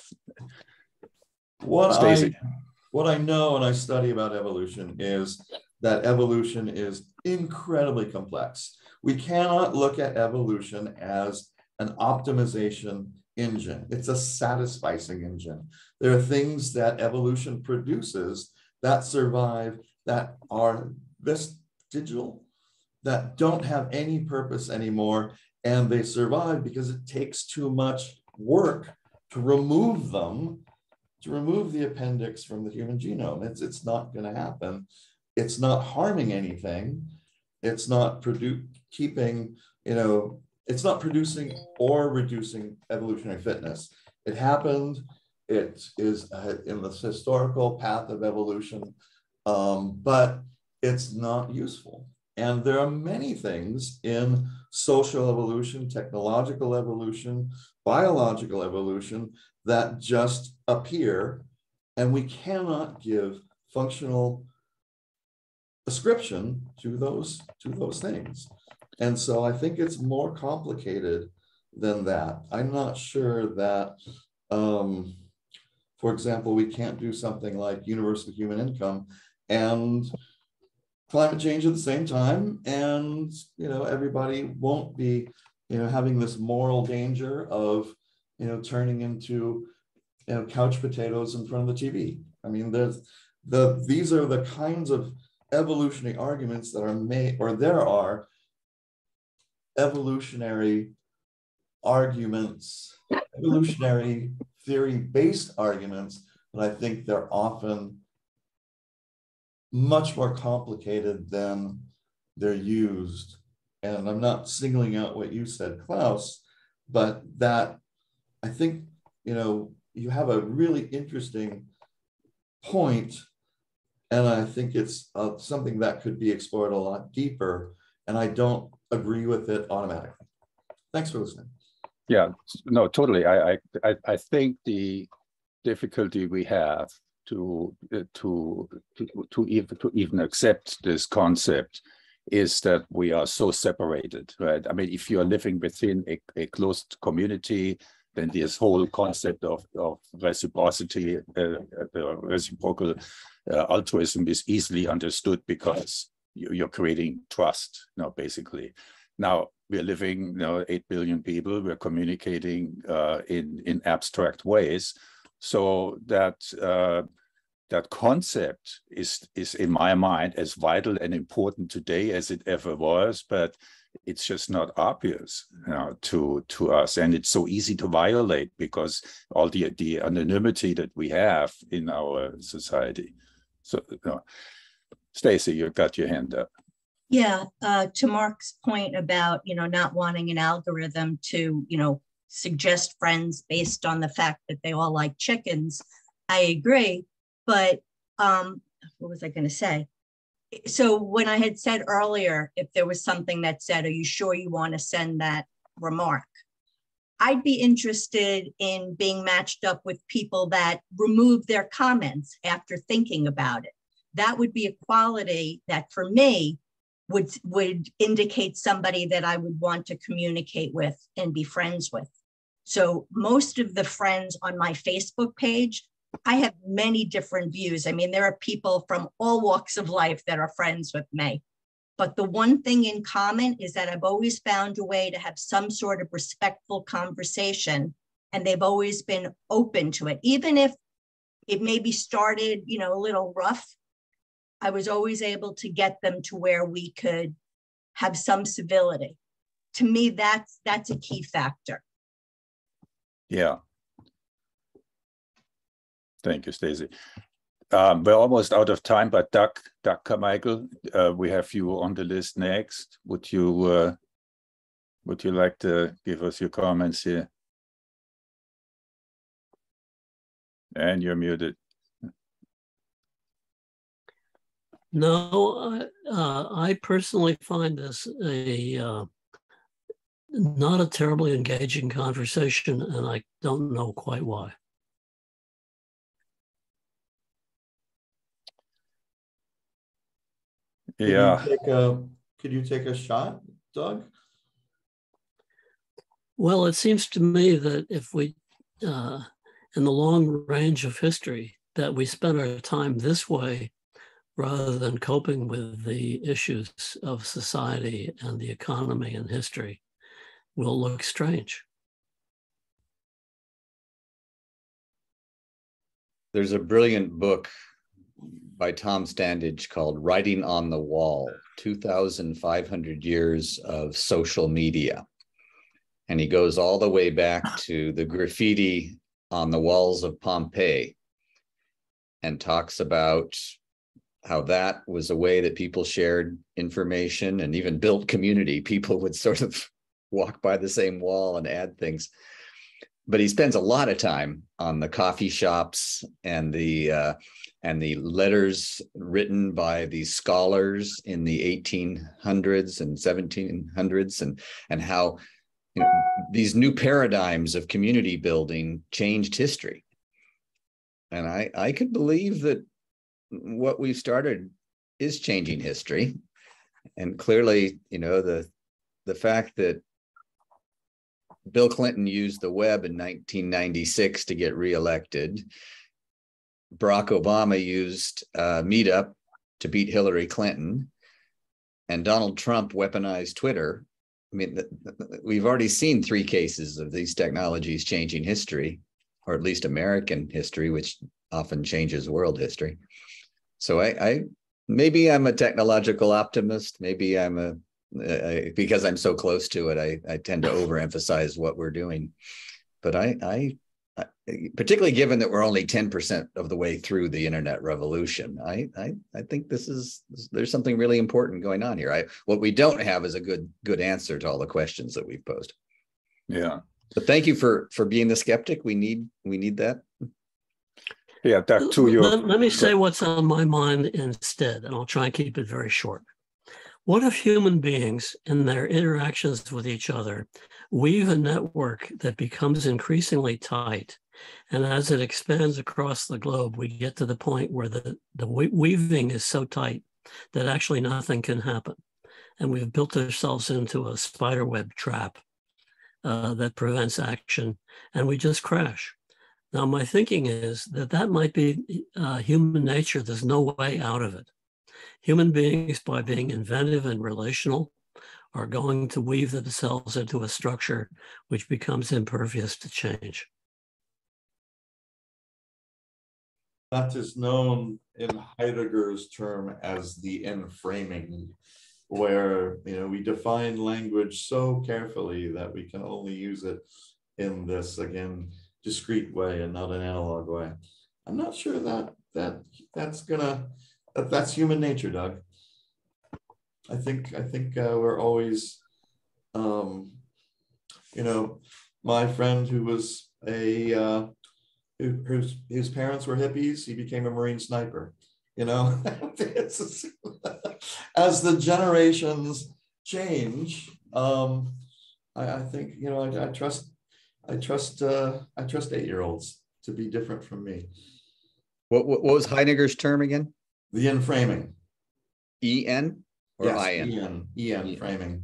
What Stacey. I what I know and I study about evolution is that evolution is incredibly complex. We cannot look at evolution as an optimization engine. It's a satisficing engine. There are things that evolution produces that survive that are vestigial, that don't have any purpose anymore, and they survive because it takes too much work to remove them, to remove the appendix from the human genome. It's, it's not going to happen. It's not harming anything. It's not produ- keeping, you know, it's not producing or reducing evolutionary fitness. It happened. It is in the historical path of evolution, um, but it's not useful. And there are many things in social evolution, technological evolution, biological evolution that just appear, and we cannot give functional ascription to those to those things. And so I think it's more complicated than that. I'm not sure that, um, for example, we can't do something like universal human income and climate change at the same time, and you know everybody won't be you know having this moral danger of you know turning into you know couch potatoes in front of the TV. I mean, there's the these are the kinds of evolutionary arguments that are made, or there are evolutionary arguments, evolutionary theory based arguments, but I think they're often much more complicated than they're used. And I'm not singling out what you said, Klaus, but that I think, you know, you have a really interesting point, and I think it's uh, something that could be explored a lot deeper. And I don't agree with it automatically. Thanks for listening. Yeah, no, totally. I I I think the difficulty we have to uh, to to even to even accept this concept is that we are so separated, right? I mean, if you are living within a, a closed community, then this whole concept of, of reciprocity, uh, uh, reciprocal uh, altruism is easily understood because you're creating trust now basically. Now we're living you know 8 billion people. We're communicating uh, in in abstract ways. So that uh, that concept is is in my mind as vital and important today as it ever was but it's just not obvious you know, to to us. And it's so easy to violate because all the the anonymity that we have in our society so Stacy, you've got your hand up. Yeah, uh, to Mark's point about you know not wanting an algorithm to you know suggest friends based on the fact that they all like chickens, I agree. But um, what was I going to say? So when I had said earlier, if there was something that said, "Are you sure you want to send that remark?" I'd be interested in being matched up with people that remove their comments after thinking about it that would be a quality that for me would would indicate somebody that I would want to communicate with and be friends with. So most of the friends on my Facebook page, I have many different views. I mean, there are people from all walks of life that are friends with me. But the one thing in common is that I've always found a way to have some sort of respectful conversation and they've always been open to it even if it maybe started, you know, a little rough I was always able to get them to where we could have some civility. To me, that's that's a key factor. Yeah. Thank you, Stacy. Um, we're almost out of time, but Doug, Doug Carmichael, uh, we have you on the list next. Would you uh, would you like to give us your comments here? And you're muted. No, uh, I personally find this a uh, not a terribly engaging conversation, and I don't know quite why. Could Yeah. You take a, could you take a shot, Doug? Well, it seems to me that if we, uh, in the long range of history, that we spend our time this way rather than coping with the issues of society and the economy and history will look strange. There's a brilliant book by Tom Standage called Writing on the Wall 2,500 Years of Social Media. And he goes all the way back to the graffiti on the walls of Pompeii and talks about how that was a way that people shared information and even built community. People would sort of walk by the same wall and add things. But he spends a lot of time on the coffee shops and the uh, and the letters written by these scholars in the 1800s and 1700s and and how you know, these new paradigms of community building changed history. And I I could believe that what we've started is changing history. And clearly, you know, the the fact that Bill Clinton used the web in 1996 to get reelected. Barack Obama used uh, Meetup to beat Hillary Clinton. And Donald Trump weaponized Twitter. I mean, we've already seen three cases of these technologies changing history, or at least American history, which often changes world history. So I, I maybe I'm a technological optimist. Maybe I'm a because I'm so close to it. I, I tend to overemphasize what we're doing, but I, I particularly given that we're only 10% of the way through the internet revolution, I, I, I think this is there's something really important going on here. I what we don't have is a good good answer to all the questions that we've posed. Yeah. But thank you for for being the skeptic. We need we need that. Yeah, Doug, to you Let, let me say what's on my mind instead, and I'll try and keep it very short. What if human beings, in their interactions with each other, weave a network that becomes increasingly tight? And as it expands across the globe, we get to the point where the, the weaving is so tight that actually nothing can happen. And we've built ourselves into a spider web trap uh, that prevents action, and we just crash. Now, my thinking is that that might be uh, human nature. There's no way out of it. Human beings, by being inventive and relational, are going to weave themselves into a structure which becomes impervious to change. That is known in Heidegger's term as the enframing, where you know we define language so carefully that we can only use it in this again discrete way and not an analog way. I'm not sure that that that's gonna that's human nature, Doug. I think I think uh, we're always, um, you know, my friend who was a uh, who, whose his parents were hippies, he became a Marine sniper. You know, as the generations change, um, I, I think you know I, I trust I trust uh, I trust eight year olds to be different from me. What, what was Heidegger's term again? The enframing. E N or Yes, I N? EN, EN framing.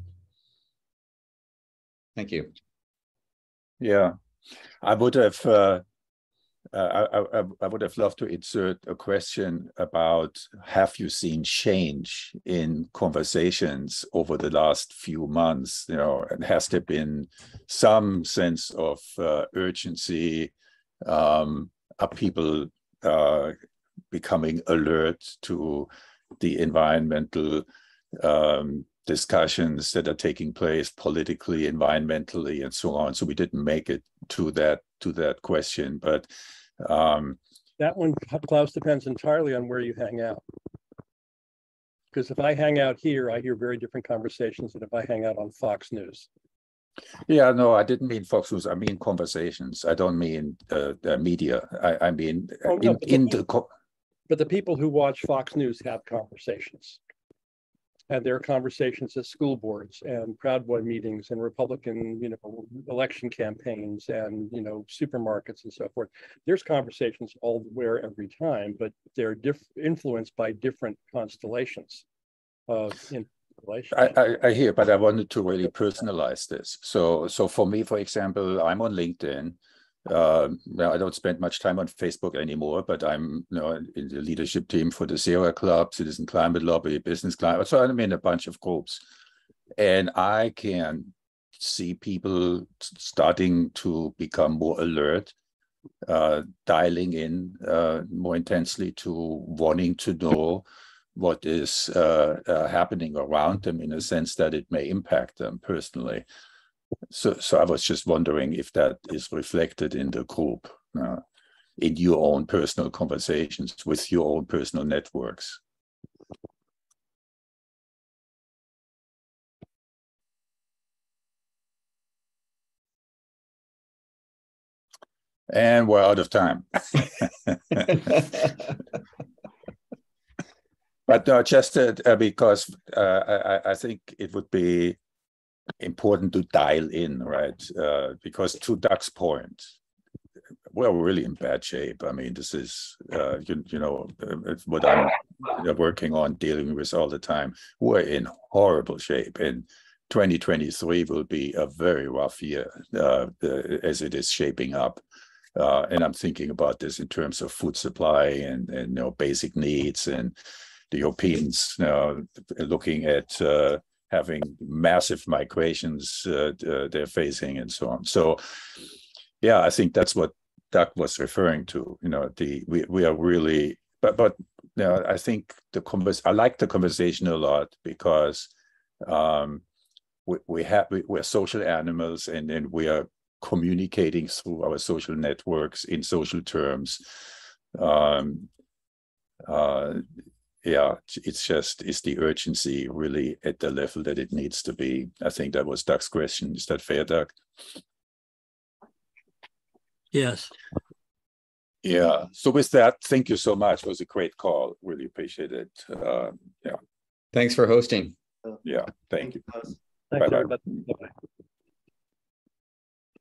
Thank you. Yeah, I would have. Uh, uh, I, I, I would have loved to insert a question about have you seen change in conversations over the last few months? You know, and has there been some sense of uh, urgency? Um, are people uh, becoming alert to the environmental um, discussions that are taking place politically, environmentally, and so on. So we didn't make it to that to that question, but um, that one, Klaus, depends entirely on where you hang out. Because if I hang out here, I hear very different conversations than if I hang out on Fox News. Yeah, no, I didn't mean Fox News. I mean conversations. I don't mean uh, the media. I, I mean oh, no, in, in the. But the people who watch Fox News have conversations and their conversations at school boards and Proud Boy meetings and Republican, you know, election campaigns and you know supermarkets and so forth. There's conversations all the where every time, but they're diff- influenced by different constellations of I, I, I hear, but I wanted to really personalize this. So, so for me, for example, I'm on LinkedIn. Uh, I don't spend much time on Facebook anymore, but I'm you know, in the leadership team for the Sierra Club, Citizen Climate Lobby, Business Climate. So I'm in a bunch of groups, and I can see people starting to become more alert, uh, dialing in uh, more intensely to wanting to know what is uh, uh, happening around them in a sense that it may impact them personally. So, so I was just wondering if that is reflected in the group, uh, in your own personal conversations with your own personal networks. And we're out of time. but no, just uh, because uh, I, I think it would be important to dial in, right? Uh, because to Doug's point, we're really in bad shape. I mean, this is, uh, you, you know, uh, what I'm working on, dealing with all the time. We're in horrible shape. And 2023 will be a very rough year uh, as it is shaping up. Uh, and I'm thinking about this in terms of food supply and, and you know, basic needs and the Europeans you know, looking at uh, having massive migrations uh, uh, they're facing and so on. So, yeah, I think that's what Doug was referring to. You know, the we we are really, but but you know, I think the convers I like the conversation a lot because um, we we have we, we're social animals and and we are communicating through our social networks in social terms. Um, uh, yeah, it's just is the urgency really at the level that it needs to be? I think that was Doug's question. Is that fair, Doug? Yes. Yeah. So with that, thank you so much. It was a great call. Really appreciate it. Uh, yeah. Thanks for hosting. Yeah. Thank, thank you. you. Bye bye.